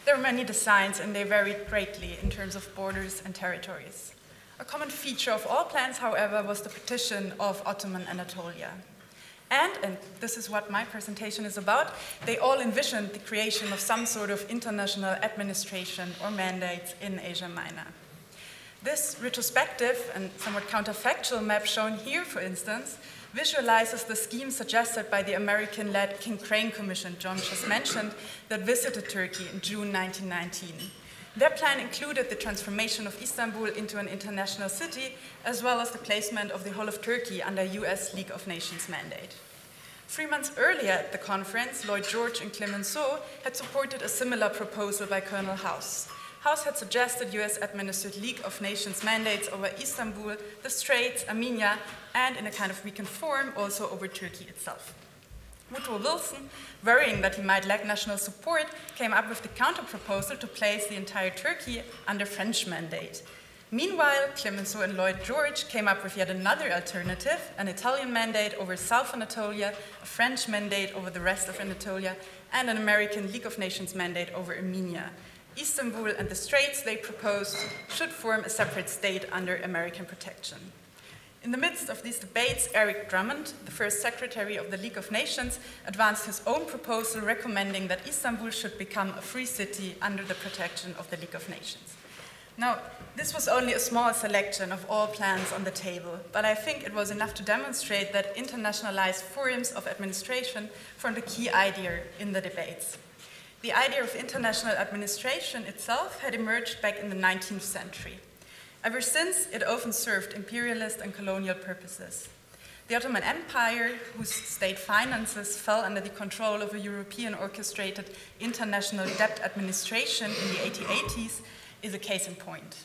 There were many designs, and they varied greatly in terms of borders and territories. A common feature of all plans, however, was the partition of Ottoman Anatolia. And, and this is what my presentation is about, they all envisioned the creation of some sort of international administration or mandates in Asia Minor. This retrospective and somewhat counterfactual map shown here, for instance, visualizes the scheme suggested by the American led King Crane Commission, John just mentioned, that visited Turkey in June 1919. Their plan included the transformation of Istanbul into an international city, as well as the placement of the whole of Turkey under US League of Nations mandate. Three months earlier at the conference, Lloyd George and Clemenceau had supported a similar proposal by Colonel House. House had suggested US administered League of Nations mandates over Istanbul, the Straits, Armenia, and in a kind of weakened form, also over Turkey itself. Woodrow Wilson, worrying that he might lack national support, came up with the counter-proposal to place the entire Turkey under French mandate. Meanwhile, Clemenceau and Lloyd George came up with yet another alternative, an Italian mandate over South Anatolia, a French mandate over the rest of Anatolia, and an American League of Nations mandate over Armenia. Istanbul and the Straits, they proposed, should form a separate state under American protection. In the midst of these debates, Eric Drummond, the first secretary of the League of Nations, advanced his own proposal recommending that Istanbul should become a free city under the protection of the League of Nations. Now, this was only a small selection of all plans on the table, but I think it was enough to demonstrate that internationalized forums of administration formed a key idea in the debates. The idea of international administration itself had emerged back in the 19th century. Ever since, it often served imperialist and colonial purposes. The Ottoman Empire, whose state finances fell under the control of a European orchestrated international debt administration in the 1880s, is a case in point.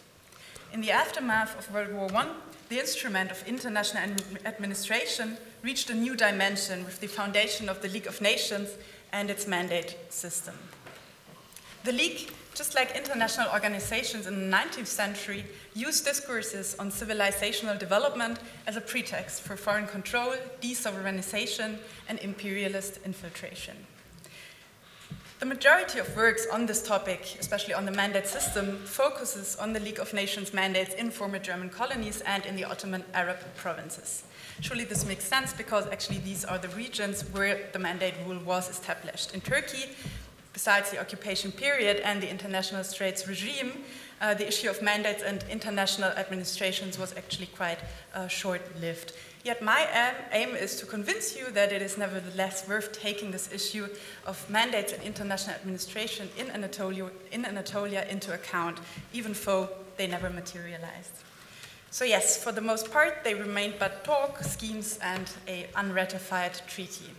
In the aftermath of World War I, the instrument of international administration reached a new dimension with the foundation of the League of Nations and its mandate system. The League just like international organizations in the 19th century, used discourses on civilizational development as a pretext for foreign control, desovereignization, and imperialist infiltration. The majority of works on this topic, especially on the mandate system, focuses on the League of Nations mandates in former German colonies and in the Ottoman Arab provinces. Surely this makes sense because actually these are the regions where the mandate rule was established. In Turkey, besides the occupation period and the international straits regime, uh, the issue of mandates and international administrations was actually quite uh, short lived. Yet my aim is to convince you that it is nevertheless worth taking this issue of mandates and international administration in Anatolia, in Anatolia into account, even though they never materialized. So yes, for the most part, they remained but talk, schemes, and a unratified treaty.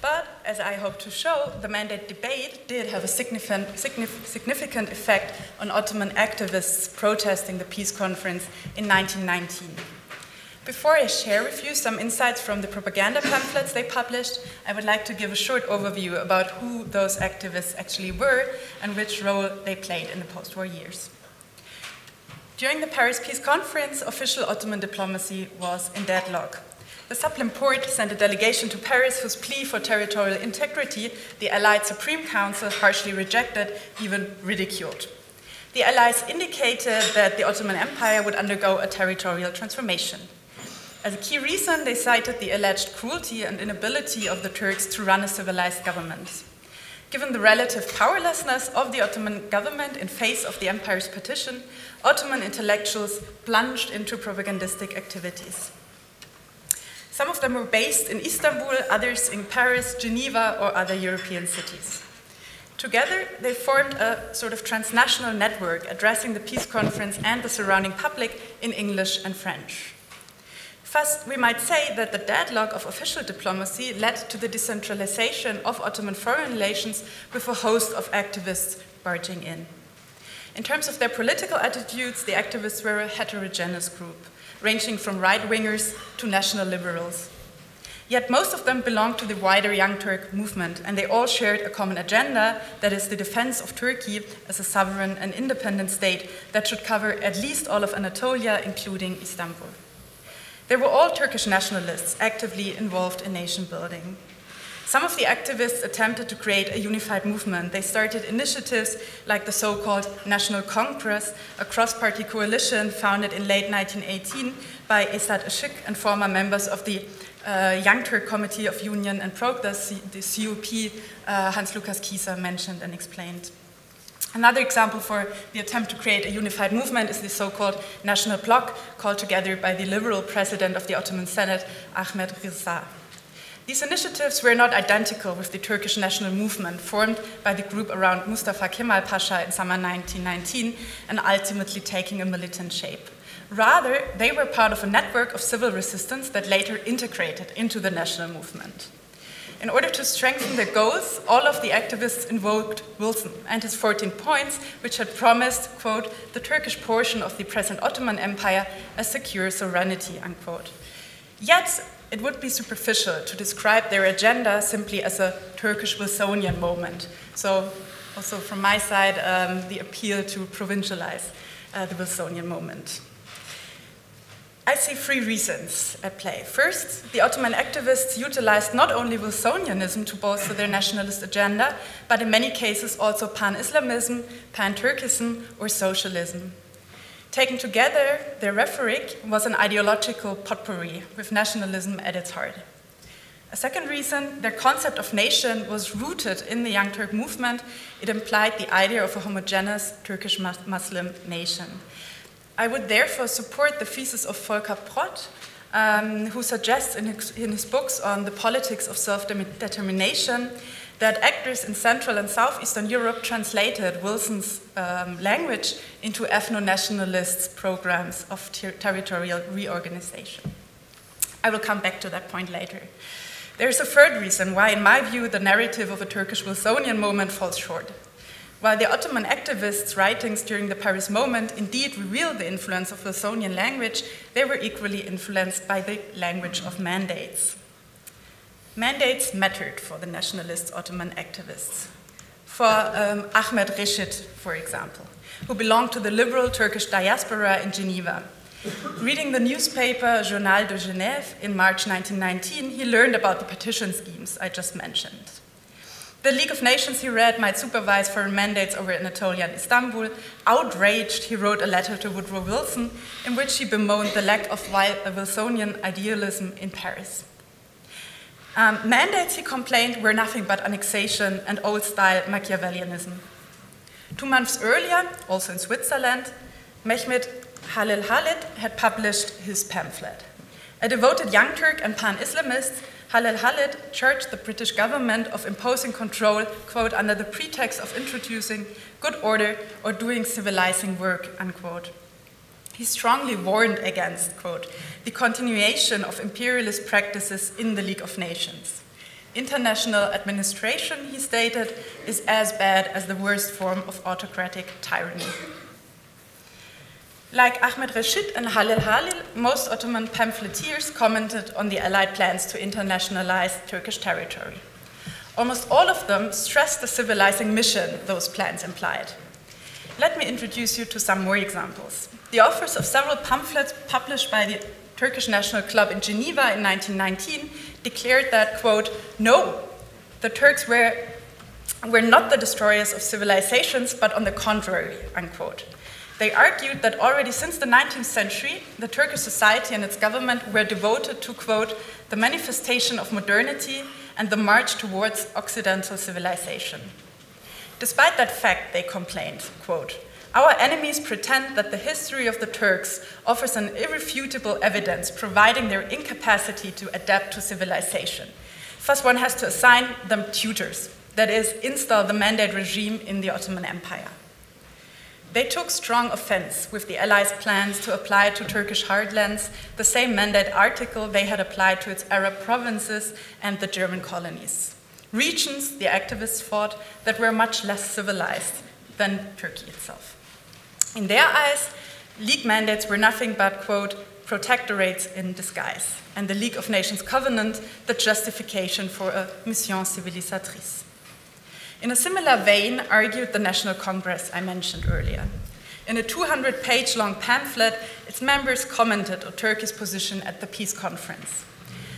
But, as I hope to show, the mandate debate did have a significant, significant effect on Ottoman activists protesting the peace conference in 1919. Before I share with you some insights from the propaganda pamphlets they published, I would like to give a short overview about who those activists actually were and which role they played in the post war years. During the Paris Peace Conference, official Ottoman diplomacy was in deadlock. The Sublime Porte sent a delegation to Paris whose plea for territorial integrity the Allied Supreme Council harshly rejected, even ridiculed. The Allies indicated that the Ottoman Empire would undergo a territorial transformation. As a key reason, they cited the alleged cruelty and inability of the Turks to run a civilized government. Given the relative powerlessness of the Ottoman government in face of the empire's petition, Ottoman intellectuals plunged into propagandistic activities. Some of them were based in Istanbul, others in Paris, Geneva, or other European cities. Together, they formed a sort of transnational network addressing the peace conference and the surrounding public in English and French. First, we might say that the deadlock of official diplomacy led to the decentralization of Ottoman foreign relations with a host of activists barging in. In terms of their political attitudes, the activists were a heterogeneous group ranging from right wingers to national liberals. Yet most of them belonged to the wider Young Turk movement, and they all shared a common agenda that is the defense of Turkey as a sovereign and independent state that should cover at least all of Anatolia, including Istanbul. They were all Turkish nationalists actively involved in nation building. Some of the activists attempted to create a unified movement. They started initiatives like the so called National Congress, a cross party coalition founded in late 1918 by Esat Işık and former members of the uh, Young Turk Committee of Union and Progress, the CUP uh, Hans Lukas Kieser mentioned and explained. Another example for the attempt to create a unified movement is the so called National Bloc, called together by the liberal president of the Ottoman Senate, Ahmed Rıza. These initiatives were not identical with the Turkish national movement formed by the group around Mustafa Kemal Pasha in summer 1919 and ultimately taking a militant shape. Rather, they were part of a network of civil resistance that later integrated into the national movement. In order to strengthen their goals, all of the activists invoked Wilson and his 14 points, which had promised, quote, the Turkish portion of the present Ottoman Empire a secure sovereignty, unquote. Yet, it would be superficial to describe their agenda simply as a Turkish Wilsonian moment. So, also from my side, um, the appeal to provincialize uh, the Wilsonian moment. I see three reasons at play. First, the Ottoman activists utilized not only Wilsonianism to bolster their nationalist agenda, but in many cases also pan Islamism, pan Turkism, or socialism. Taken together, their rhetoric was an ideological potpourri with nationalism at its heart. A second reason, their concept of nation was rooted in the Young Turk movement. It implied the idea of a homogeneous Turkish Muslim nation. I would therefore support the thesis of Volker Prott, um, who suggests in his, in his, books on the politics of self determination that actors in Central and Southeastern Europe translated Wilson's um, language into ethno nationalist programs of ter territorial reorganization. I will come back to that point later. There's a third reason why, in my view, the narrative of a Turkish Wilsonian moment falls short. While the Ottoman activists' writings during the Paris moment indeed reveal the influence of Wilsonian language, they were equally influenced by the language of mandates. Mandates mattered for the nationalist Ottoman activists. For um, Ahmed Reşit, for example, who belonged to the liberal Turkish diaspora in Geneva. Reading the newspaper Journal de Genève in March 1919, he learned about the partition schemes I just mentioned. The League of Nations he read might supervise foreign mandates over Anatolia and Istanbul. Outraged, he wrote a letter to Woodrow Wilson in which he bemoaned the lack of Wilsonian idealism in Paris. Um, mandates, he complained, were nothing but annexation and old style Machiavellianism. Two months earlier, also in Switzerland, Mehmet Halil Halid had published his pamphlet. A devoted young Turk and pan Islamist, Halil Halid charged the British government of imposing control, quote, under the pretext of introducing good order or doing civilizing work, unquote. He strongly warned against, quote, the continuation of imperialist practices in the League of Nations. International administration, he stated, is as bad as the worst form of autocratic tyranny. Like Ahmed Reşit and Halil Halid, most Ottoman pamphleteers commented on the Allied plans to internationalize Turkish territory. Almost all of them stressed the civilizing mission those plans implied. Let me introduce you to some more examples. The authors of several pamphlets published by the Turkish National Club in Geneva in 1919 declared that, quote, no, the Turks were, were not the destroyers of civilizations, but on the contrary, unquote. They argued that already since the 19th century, the Turkish society and its government were devoted to, quote, the manifestation of modernity and the march towards Occidental civilization. Despite that fact, they complained, quote, our enemies pretend that the history of the Turks offers an irrefutable evidence providing their incapacity to adapt to civilization. First, one has to assign them tutors, that is, install the mandate regime in the Ottoman Empire. They took strong offense with the Allies' plans to apply to Turkish heartlands the same mandate article they had applied to its Arab provinces and the German colonies. Regions, the activists thought, that were much less civilized than Turkey itself. In their eyes, League mandates were nothing but, quote, protectorates in disguise, and the League of Nations covenant the justification for a mission civilisatrice. In a similar vein, argued the National Congress I mentioned earlier. In a 200 page long pamphlet, its members commented on Turkey's position at the peace conference.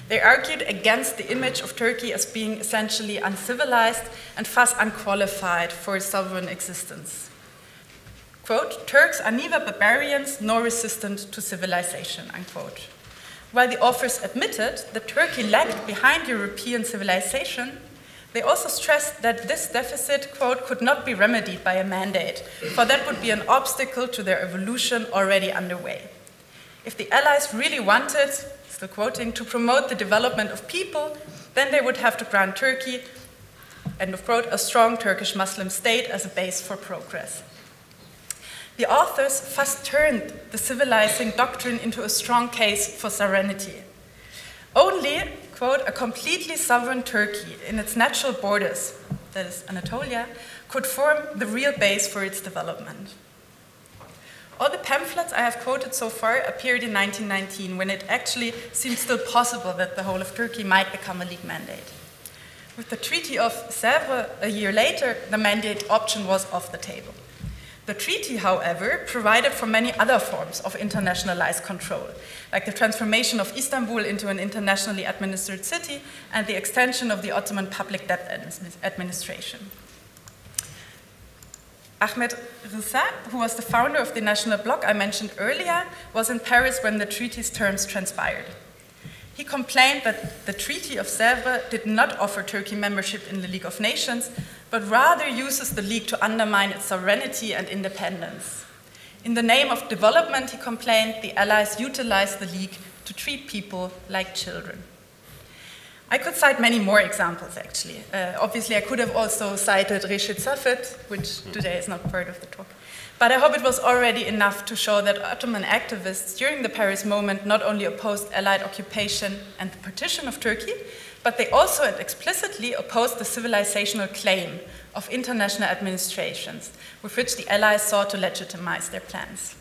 They argued against the image of Turkey as being essentially uncivilized and thus unqualified for its sovereign existence. Quote, Turks are neither barbarians nor resistant to civilization, unquote. While the authors admitted that Turkey lagged behind European civilization, they also stressed that this deficit, quote, could not be remedied by a mandate, for that would be an obstacle to their evolution already underway. If the Allies really wanted, still quoting, to promote the development of people, then they would have to grant Turkey, end of quote, a strong Turkish Muslim state as a base for progress. The authors first turned the civilizing doctrine into a strong case for sovereignty. Only quote, a completely sovereign Turkey in its natural borders, that is Anatolia, could form the real base for its development. All the pamphlets I have quoted so far appeared in 1919, when it actually seemed still possible that the whole of Turkey might become a League mandate. With the Treaty of Sèvres a year later, the mandate option was off the table. The treaty, however, provided for many other forms of internationalized control, like the transformation of Istanbul into an internationally administered city and the extension of the Ottoman public debt administration. Ahmed Rıza, who was the founder of the National Bloc I mentioned earlier, was in Paris when the treaty's terms transpired. He complained that the Treaty of Sèvres did not offer Turkey membership in the League of Nations, but rather uses the League to undermine its sovereignty and independence. In the name of development, he complained, the Allies utilized the League to treat people like children. I could cite many more examples, actually. Uh, obviously, I could have also cited Reşit Safet, which today is not part of the talk. But I hope it was already enough to show that Ottoman activists during the Paris moment not only opposed Allied occupation and the partition of Turkey, but they also explicitly opposed the civilizational claim of international administrations with which the Allies sought to legitimize their plans.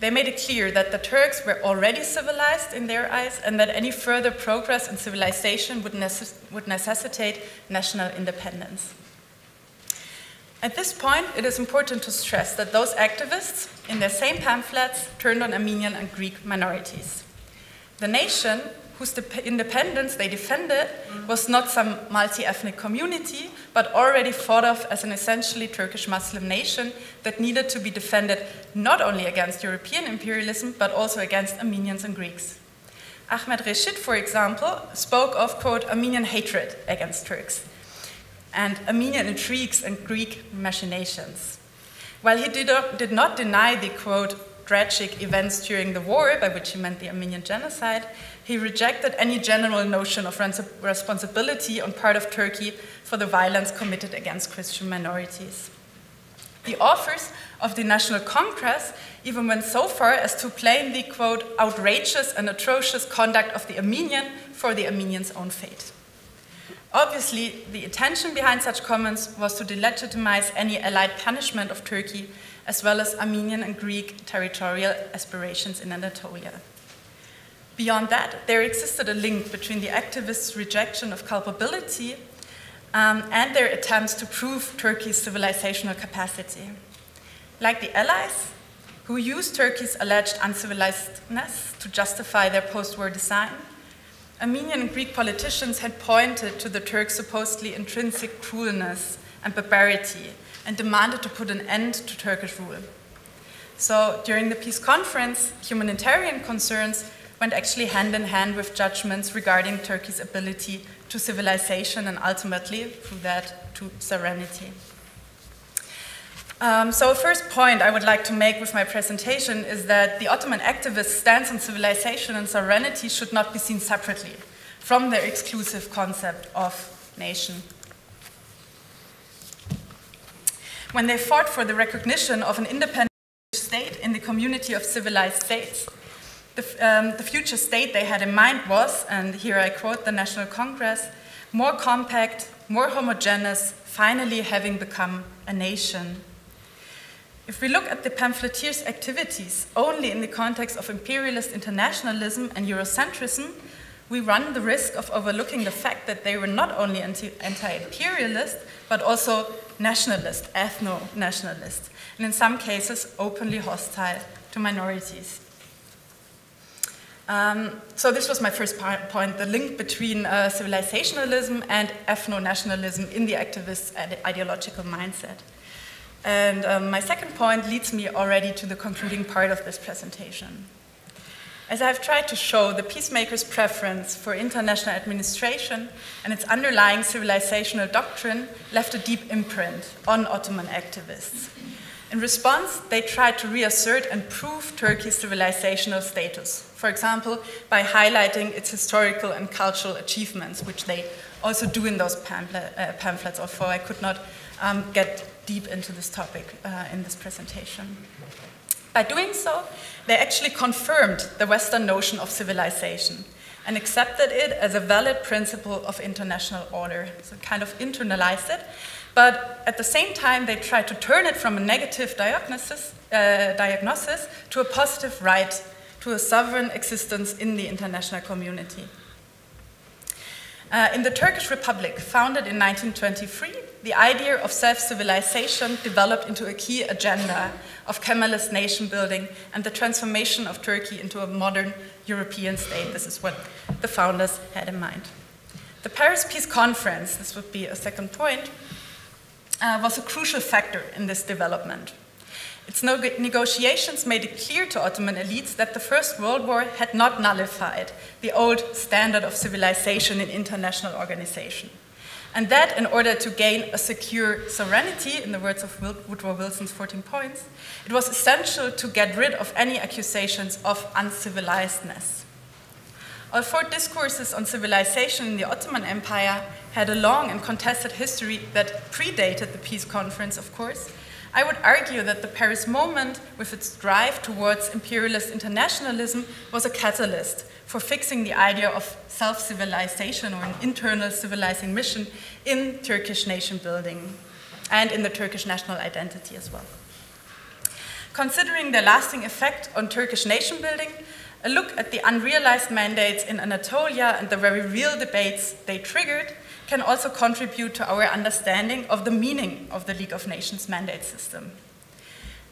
They made it clear that the Turks were already civilized in their eyes and that any further progress in civilization would, necess would necessitate national independence. At this point, it is important to stress that those activists, in their same pamphlets, turned on Armenian and Greek minorities. The nation whose independence they defended was not some multi ethnic community, but already thought of as an essentially Turkish Muslim nation that needed to be defended not only against European imperialism, but also against Armenians and Greeks. Ahmed Reshid, for example, spoke of, quote, Armenian hatred against Turks and Armenian intrigues and Greek machinations. While he did not, did not deny the, quote, tragic events during the war, by which he meant the Armenian genocide, he rejected any general notion of responsibility on part of Turkey for the violence committed against Christian minorities. The authors of the National Congress even went so far as to blame the, quote, outrageous and atrocious conduct of the Armenian for the Armenians' own fate. Obviously, the intention behind such comments was to delegitimize any allied punishment of Turkey as well as Armenian and Greek territorial aspirations in Anatolia. Beyond that, there existed a link between the activists' rejection of culpability um, and their attempts to prove Turkey's civilizational capacity. Like the Allies, who used Turkey's alleged uncivilizedness to justify their post war design, Armenian and Greek politicians had pointed to the Turks' supposedly intrinsic cruelness and barbarity and demanded to put an end to Turkish rule. So during the peace conference, humanitarian concerns went actually hand in hand with judgments regarding Turkey's ability to civilization and ultimately, through that, to sovereignty. Um, so, first point I would like to make with my presentation is that the Ottoman activists' stance on civilization and sovereignty should not be seen separately from their exclusive concept of nation. when they fought for the recognition of an independent state in the community of civilized states. The, um, the, future state they had in mind was, and here I quote the National Congress, more compact, more homogeneous, finally having become a nation. If we look at the pamphleteers' activities only in the context of imperialist internationalism and Eurocentrism, we run the risk of overlooking the fact that they were not only anti imperialist, but also nationalist, ethno nationalist, and in some cases openly hostile to minorities. Um, so, this was my first point the link between uh, civilizationalism and ethno nationalism in the activist ideological mindset. And um, my second point leads me already to the concluding part of this presentation. As I've tried to show, the peacemaker's preference for international administration and its underlying civilizational doctrine left a deep imprint on Ottoman activists. In response, they tried to reassert and prove Turkey's civilizational status, for example, by highlighting its historical and cultural achievements, which they also do in those pamphlet, uh, pamphlets, although I could not um, get deep into this topic uh, in this presentation. By doing so, they actually confirmed the Western notion of civilization and accepted it as a valid principle of international order. So kind of internalized it, but at the same time, they tried to turn it from a negative diagnosis, uh, diagnosis to a positive right to a sovereign existence in the international community. Uh, in the Turkish Republic, founded in 1923, the idea of self civilization developed into a key agenda of Kemalist nation building and the transformation of Turkey into a modern European state. This is what the founders had in mind. The Paris Peace Conference, this would be a second point, uh, was a crucial factor in this development. Its negotiations made it clear to Ottoman elites that the First World War had not nullified the old standard of civilization in international organization. And that, in order to gain a secure sovereignty, in the words of Woodrow Wilson's 14 points, it was essential to get rid of any accusations of uncivilizedness. All four discourses on civilization in the Ottoman Empire had a long and contested history that predated the peace conference, of course, I would argue that the Paris moment, with its drive towards imperialist internationalism, was a catalyst for fixing the idea of self civilization or an internal civilizing mission in Turkish nation building and in the Turkish national identity as well. Considering their lasting effect on Turkish nation building, a look at the unrealized mandates in Anatolia and the very real debates they triggered can also contribute to our understanding of the meaning of the League of Nations mandate system.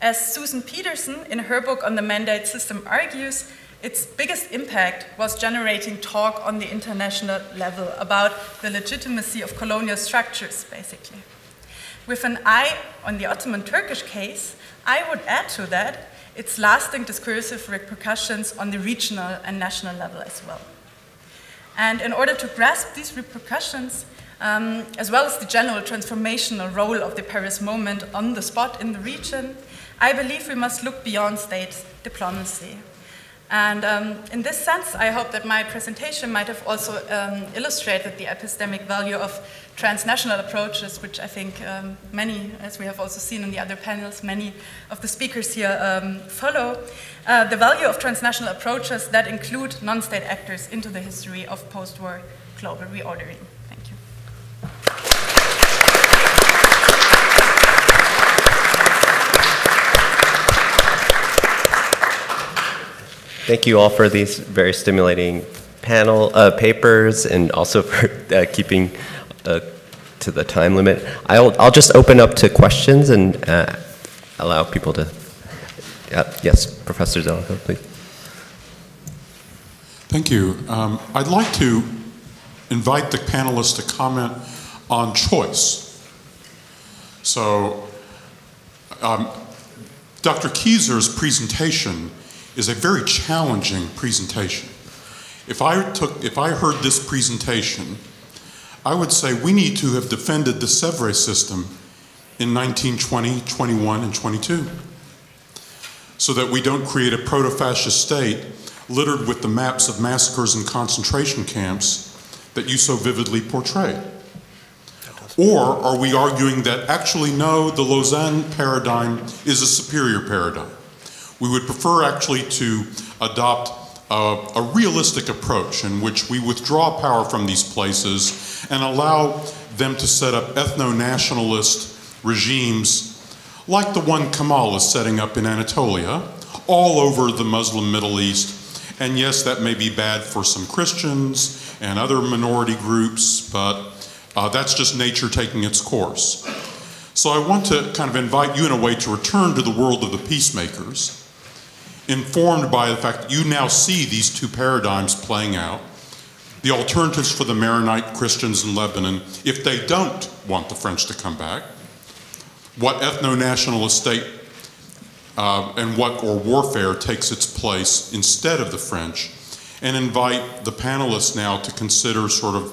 As Susan Pedersen, in her book on the mandate system, argues, its biggest impact was generating talk on the international level about the legitimacy of colonial structures, basically. With an eye on the Ottoman Turkish case, I would add to that its lasting discursive repercussions on the regional and national level as well. And in order to grasp these repercussions, um, as well as the general transformational role of the Paris moment on the spot in the region, I believe we must look beyond state diplomacy. And um, in this sense, I hope that my presentation might have also um, illustrated the epistemic value of transnational approaches, which I think um, many, as we have also seen in the other panels, many of the speakers here um, follow. Uh, the value of transnational approaches that include non state actors into the history of post war global reordering. Thank you. Thank you all for these very stimulating panel uh, papers and also for uh, keeping uh, to the time limit. I'll, I'll just open up to questions and uh, allow people to. yes, Professor Zelikow, please. Thank you. Um, I'd like to invite the panelists to comment on choice. So, um, Dr. Kieser's presentation is a very challenging presentation. If I took, if I heard this presentation I would say we need to have defended the Sèvres system in 1920, 21, and 22 so that we don't create a proto fascist state littered with the maps of massacres and concentration camps that you so vividly portray? Or are we arguing that actually, no, the Lausanne paradigm is a superior paradigm? We would prefer actually to adopt a, a realistic approach in which we withdraw power from these places and allow them to set up ethno nationalist regimes like the one Kamal is setting up in Anatolia, all over the Muslim Middle East. And yes, that may be bad for some Christians and other minority groups, but uh, that's just nature taking its course. So I want to kind of invite you in a way to return to the world of the peacemakers informed by the fact that you now see these two paradigms playing out. The alternatives for the Maronite Christians in Lebanon, if they don't want the French to come back, what ethno-nationalist state uh, and what or warfare takes its place instead of the French, and invite the panelists now to consider sort of,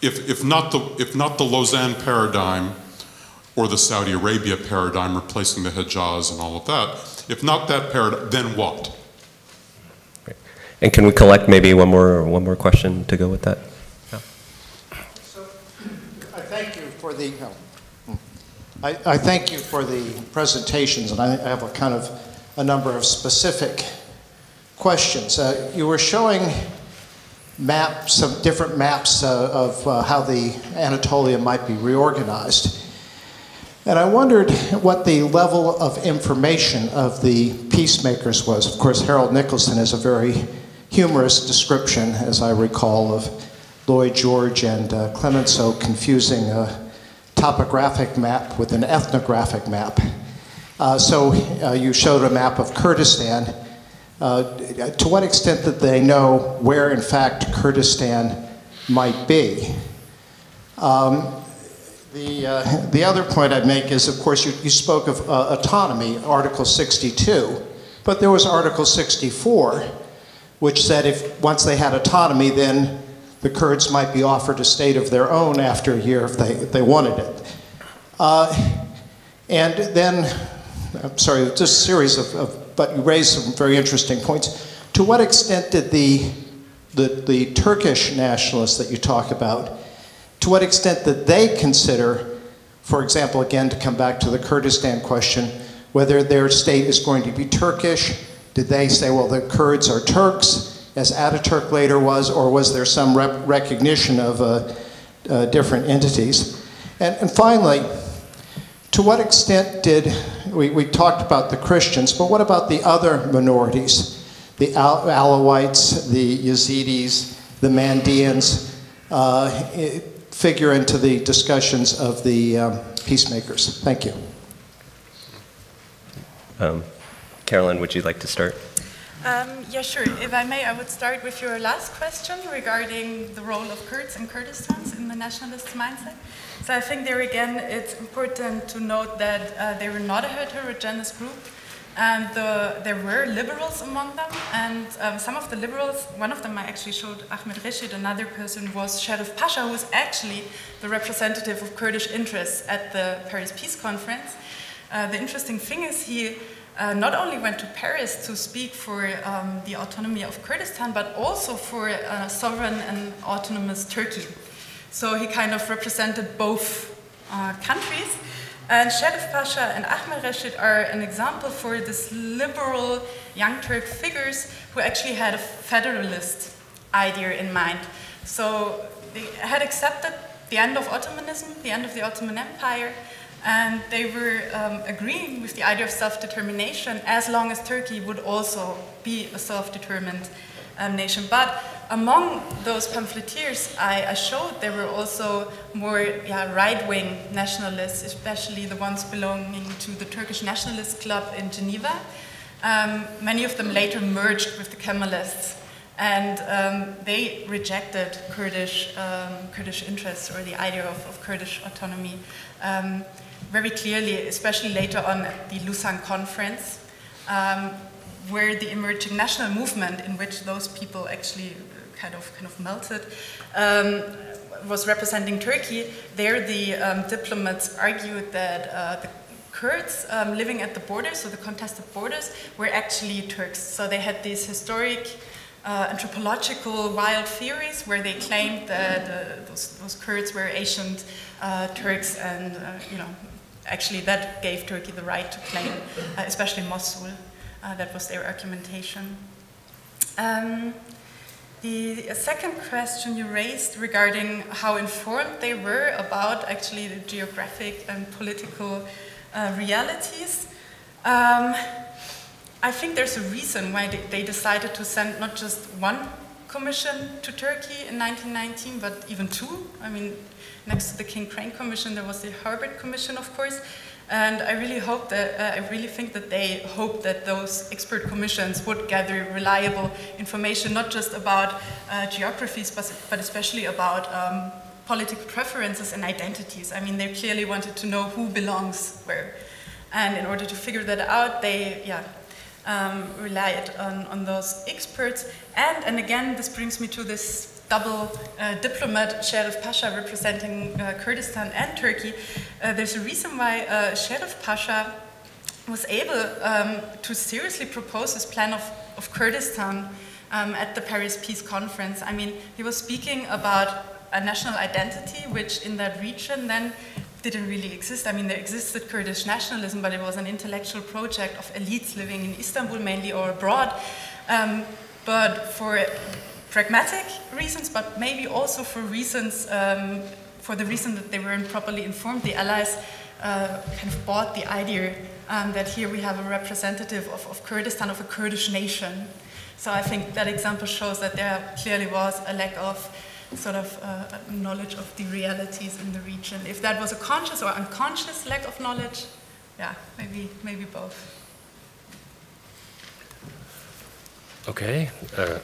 if, if, not, the, if not the Lausanne paradigm or the Saudi Arabia paradigm replacing the Hijaz and all of that, if not that paradigm, then what? And can we collect maybe one more one more question to go with that? Yeah. So, I thank you for the. Oh, I, I, thank you for the presentations, and I, I, have a kind of a number of specific questions. Uh, you were showing maps, some different maps uh, of uh, how the Anatolia might be reorganized. And I wondered what the level of information of the peacemakers was. Of course, Harold Nicolson has a very humorous description, as I recall, of Lloyd George and uh, Clemenceau confusing a topographic map with an ethnographic map. Uh, so uh, you showed a map of Kurdistan. Uh, to what extent did they know where, in fact, Kurdistan might be? Um, the, uh, the other point I'd make is, of course, you, you spoke of uh, autonomy, Article 62, but there was Article 64, which said if once they had autonomy, then the Kurds might be offered a state of their own after a year if they, if they wanted it. Uh, and then, I'm sorry, just a series of, of, but you raised some very interesting points. To what extent did the, the, the Turkish nationalists that you talk about, to what extent did they consider, for example, again, to come back to the Kurdistan question, whether their state is going to be Turkish? Did they say, well, the Kurds are Turks? as Ataturk later was, or was there some recognition of uh, uh, different entities? And, and, finally, to what extent did we, we, talked about the Christians, but what about the other minorities? The Al- Alawites, the Yazidis, the Mandeans uh, figure into the discussions of the um, peacemakers. Thank you. Um, Carolin, would you like to start? Um, yeah, sure. If I may, I would start with your last question regarding the role of Kurds and Kurdistans in the nationalist mindset. So I think there again, it's important to note that uh, they were not a heterogeneous group. And the, there were liberals among them, and um, some of the liberals, one of them I actually showed Ahmed Rashid, another person was Sharif Pasha, who was actually the representative of Kurdish interests at the Paris Peace Conference. Uh, the interesting thing is he uh, not only went to Paris to speak for um, the autonomy of Kurdistan, but also for uh, sovereign and autonomous Turkey. So he kind of represented both uh, countries. And Sharif Pasha and Ahmed Rashid are an example for this liberal young Turk figures who actually had a federalist idea in mind. So they had accepted the end of Ottomanism, the end of the Ottoman Empire, and they were um, agreeing with the idea of self-determination as long as Turkey would also be a self-determined um, nation. But among those pamphleteers I, I showed, there were also more yeah, right-wing nationalists, especially the ones belonging to the Turkish Nationalist Club in Geneva. Um, many of them later merged with the Kemalists, and um, they rejected Kurdish, um, Kurdish interests or the idea of, of Kurdish autonomy. Um, very clearly, especially later on at the Lausanne conference, um, where the emerging national movement, in which those people actually kind of kind of melted, um, was representing Turkey. There, the um, diplomats argued that uh, the Kurds um, living at the borders, so the contested borders, were actually Turks. So they had these historic. Uh, anthropological wild theories where they claimed that uh, those, those, Kurds were ancient uh, Turks and uh, you know actually that gave Turkey the right to claim, uh, especially Mosul. That was their argumentation. Um, the second question you raised regarding how informed they were about actually the geographic and political uh, realities. Um, I think there's a reason why they, they decided to send not just one commission to Turkey in 1919, but even two. I mean, next to the King Crane Commission, there was the Harbord Commission, of course. And I really hope that, uh, I really think that they hope that those expert commissions would gather reliable information, not just about uh, geographies, but, but especially about um, political preferences and identities. I mean, they clearly wanted to know who belongs where. And in order to figure that out, they, yeah, um, relied on, on those experts. And, and again, this brings me to this double uh, diplomat, Sharif Pasha, representing uh, Kurdistan and Turkey. Uh, there's a reason why uh, Sharif Pasha was able um, to seriously propose this plan of, of Kurdistan um, at the Paris Peace Conference. I mean, he was speaking about a national identity, which in that region then didn't really exist. I mean, there existed Kurdish nationalism, but it was an intellectual project of elites living in Istanbul mainly or abroad. Um, but for pragmatic reasons, but maybe also for reasons, um, for the reason that they weren't properly informed, the Allies uh, kind of bought the idea um, that here we have a representative of, of Kurdistan, of a Kurdish nation. So I think that example shows that there clearly was a lack of sort of uh, knowledge of the realities in the region. If that was a conscious or unconscious lack of knowledge, yeah, maybe, maybe both. Okay, uh,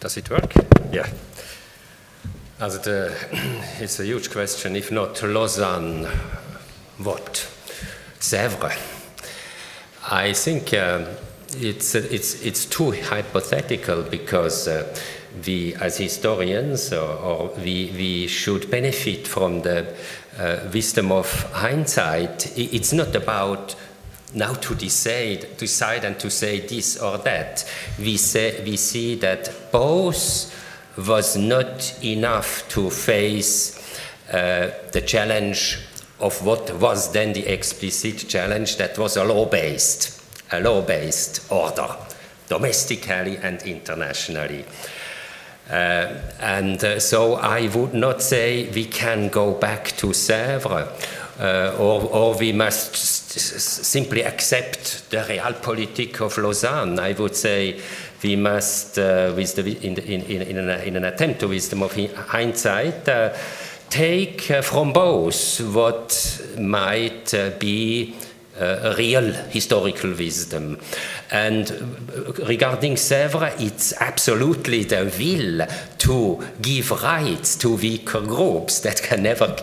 does it work? Yeah. As the, it's a huge question. If not Lausanne, what? Sèvres. I think um, it's, it's, it's too hypothetical because uh, we, as historians, or, or, we, we should benefit from the uh, wisdom of hindsight. It's not about now to decide, decide and to say this or that. We, say, we see that both was not enough to face uh, the challenge of what was then the explicit challenge that was a law-based, a law-based order, domestically and internationally. Uh, and uh, so I would not say we can go back to Sèvres uh, or, or, we must simply accept the realpolitik of Lausanne. I would say we must, uh, with the, in, in, in, an, in, an, attempt to wisdom of hindsight, uh, take uh, from both what might be uh, real historical wisdom. And regarding Sèvres, it's absolutely the will to give rights to weaker groups that can never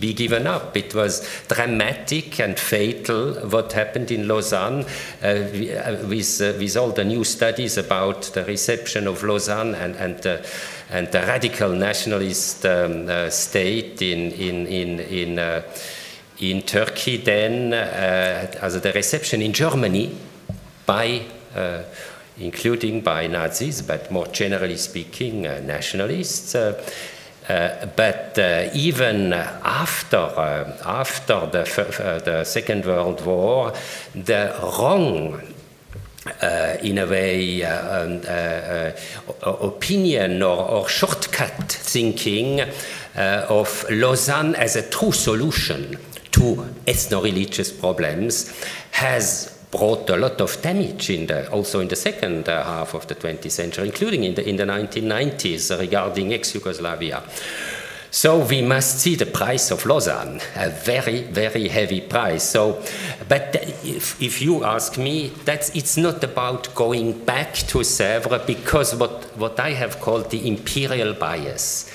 be given up. It was dramatic and fatal what happened in Lausanne uh, uh, with, uh, with all the new studies about the reception of Lausanne and, and, uh, and the radical nationalist um, uh, state in, in, in, in in Turkey then uh, as the reception in Germany by uh, including by Nazis, but more generally speaking, uh, nationalists. Uh, uh, but uh, even after, after the, the Second World War, the wrong in a way, opinion or, or, shortcut thinking of Lausanne as a true solution to ethno-religious problems has brought a lot of damage in the, also in the second uh, half of the 20th century, including in the, in the 1990s regarding ex-Yugoslavia. So we must see the price of Lausanne, a very, very heavy price. So, but if, if you ask me, that's, it's not about going back to Sèvres because what, what I have called the imperial bias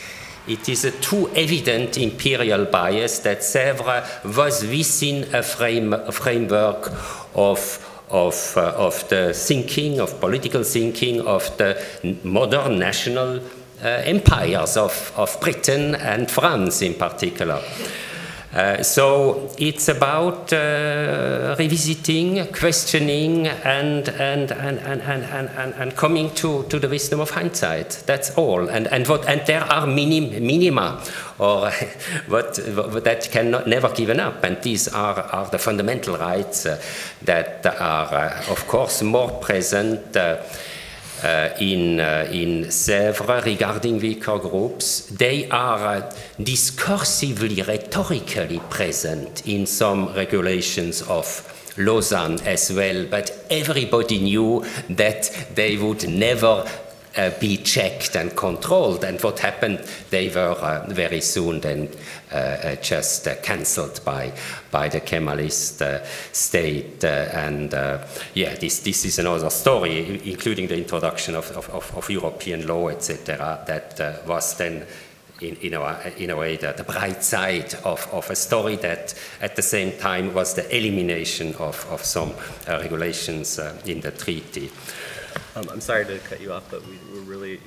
it is a too evident imperial bias that Sèvres was within a, frame, framework of of, uh, of the thinking, of political thinking, of the modern national uh, empires of, of Britain and France in particular. Uh, so it's about uh, revisiting, questioning, and, and, and, and, and, and, and, coming to, to the wisdom of hindsight. That's all. And, and, what, and there are minim, minima or what, what, that cannot never given up. And these are, are the fundamental rights uh, that are, uh, of course, more present uh, in, uh, in Sèvres regarding weaker groups, they are uh, discursively, rhetorically present in some regulations of Lausanne as well, but everybody knew that they would never uh, be checked and controlled. And what happened, they were uh, very soon then uh, uh just uh, cancelled by, by the Kemalist uh, state. and yeah, this, this is another story, including the introduction of, of, of European law, etc., that was then in, in, a, in a way the, the bright side of, of, a story that at the same time was the elimination of, of some regulations in the treaty. Um, I'm sorry to cut you off, but we were really,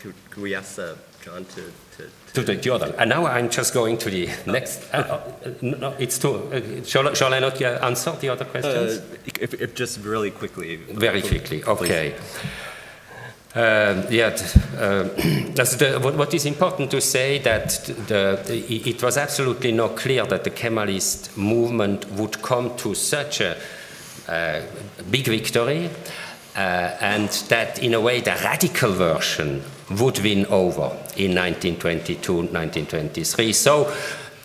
could, could we ask uh, John to, to, to, to the other. And now I'm just going to the next. Uh, uh, no, it's too. Uh, shall, shall I not uh, answer the other questions? Uh, if, if, just really quickly. Very quickly. Okay. Uh, yeah, uh, the, what, what is important to say that the, the, it was absolutely not clear that the Kemalist movement would come to such a big victory Uh, and that in a way the radical version would win over in 1922, 1923. So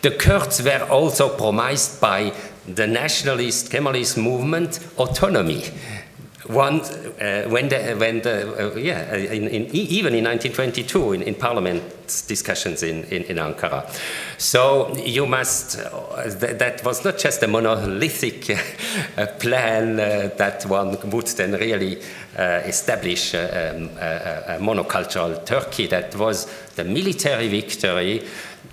The Kurds were also promised by the nationalist Kemalist movement autonomy. One, uh, when the, when the uh, yeah, in, in, even in 1922 in, in parliament discussions in, in, Ankara. So you must, uh, th that was not just a monolithic uh, plan uh, that one would then really uh, establish um, a, a monocultural Turkey, that was the military victory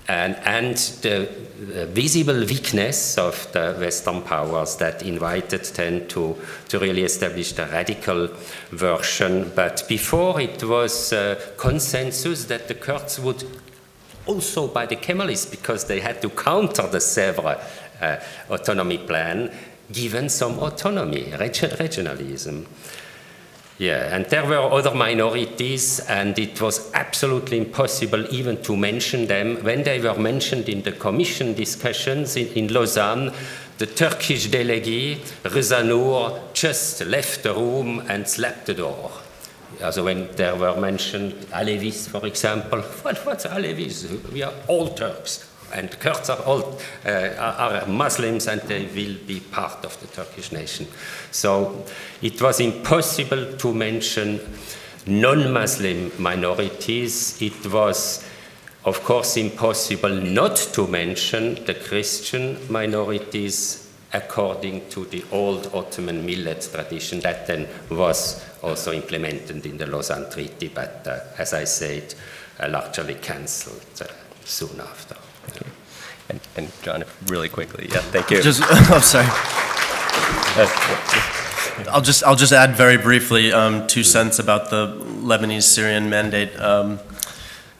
and, and the, the, visible weakness of the Western powers that invited them to, to really establish the radical version. But before it was uh, consensus that the Kurds would also by the Kemalists, because they had to counter the Sèvres uh, autonomy plan, given some autonomy, regionalism. Yeah, and there were other minorities, and it was absolutely impossible even to mention them. When they were mentioned in the commission discussions in, in Lausanne, the Turkish delegate, Rıza Nur, just left the room and slapped the door. Also when there were mentioned Alevis, for example, what, what's Alevis? We are all Turks and Kurds are all uh, are Muslims and they will be part of the Turkish nation. So it was impossible to mention non-Muslim minorities. It was, of course, impossible not to mention the Christian minorities according to the old Ottoman millet tradition that then was also implemented in the Lausanne Treaty, but uh, as I said, uh, largely cancelled uh, soon after. And, and, John, really quickly, yeah, thank you. Just, oh, sorry. I'll just I'll just add very briefly um, two cents about the Lebanese Syrian mandate um,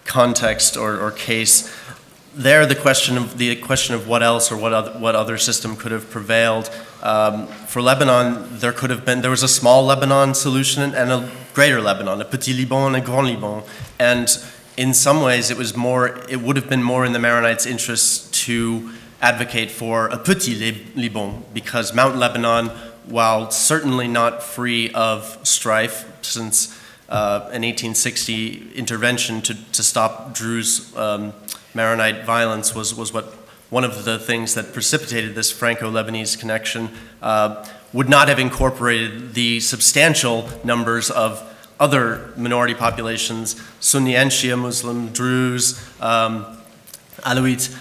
context or, or case. There, the question of the question of what else or what other, what other system could have prevailed. Um, for Lebanon, there could have been there was a small Lebanon solution and a greater Lebanon, a petit Liban and a grand Liban, and in some ways, it was more, it would have been more in the Maronites' interest to advocate for a petit Liban because Mount Lebanon, while certainly not free of strife, since uh, an 1860 intervention to, to stop Druze um, Maronite violence was, was what one of the things that precipitated this Franco-Lebanese connection, uh, would not have incorporated the substantial numbers of other minority populations, Sunni and Shia Muslim, Druze, um, Alawite,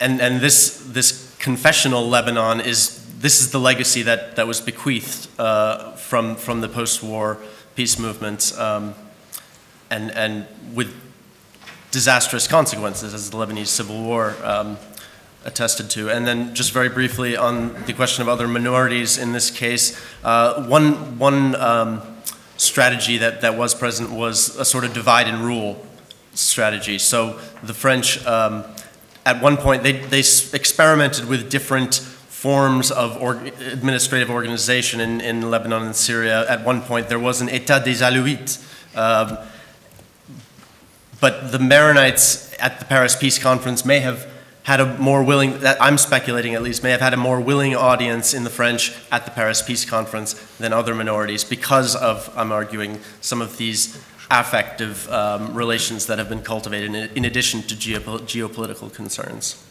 and, and this, this confessional Lebanon is, this is the legacy that, that was bequeathed uh, from, from the post-war peace movement um, and, and with disastrous consequences as the Lebanese civil war um, attested to. And then just very briefly on the question of other minorities in this case, uh, one, one um, strategy that, that was present was a sort of divide and rule strategy. So the French, um, at one point, they, they experimented with different forms of administrative organization in, in Lebanon and Syria. At one point, there was an État des Alouites. Um, but the Maronites at the Paris Peace Conference may have had a more willing, I'm speculating at least, may have had a more willing audience in the French at the Paris Peace Conference than other minorities because of, I'm arguing, some of these affective um, relations that have been cultivated in, in addition to geopol geopolitical concerns.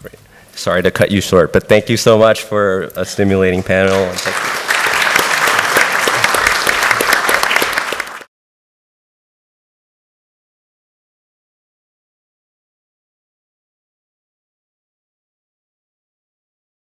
Great. Sorry to cut you short, but thank you so much for a stimulating panel.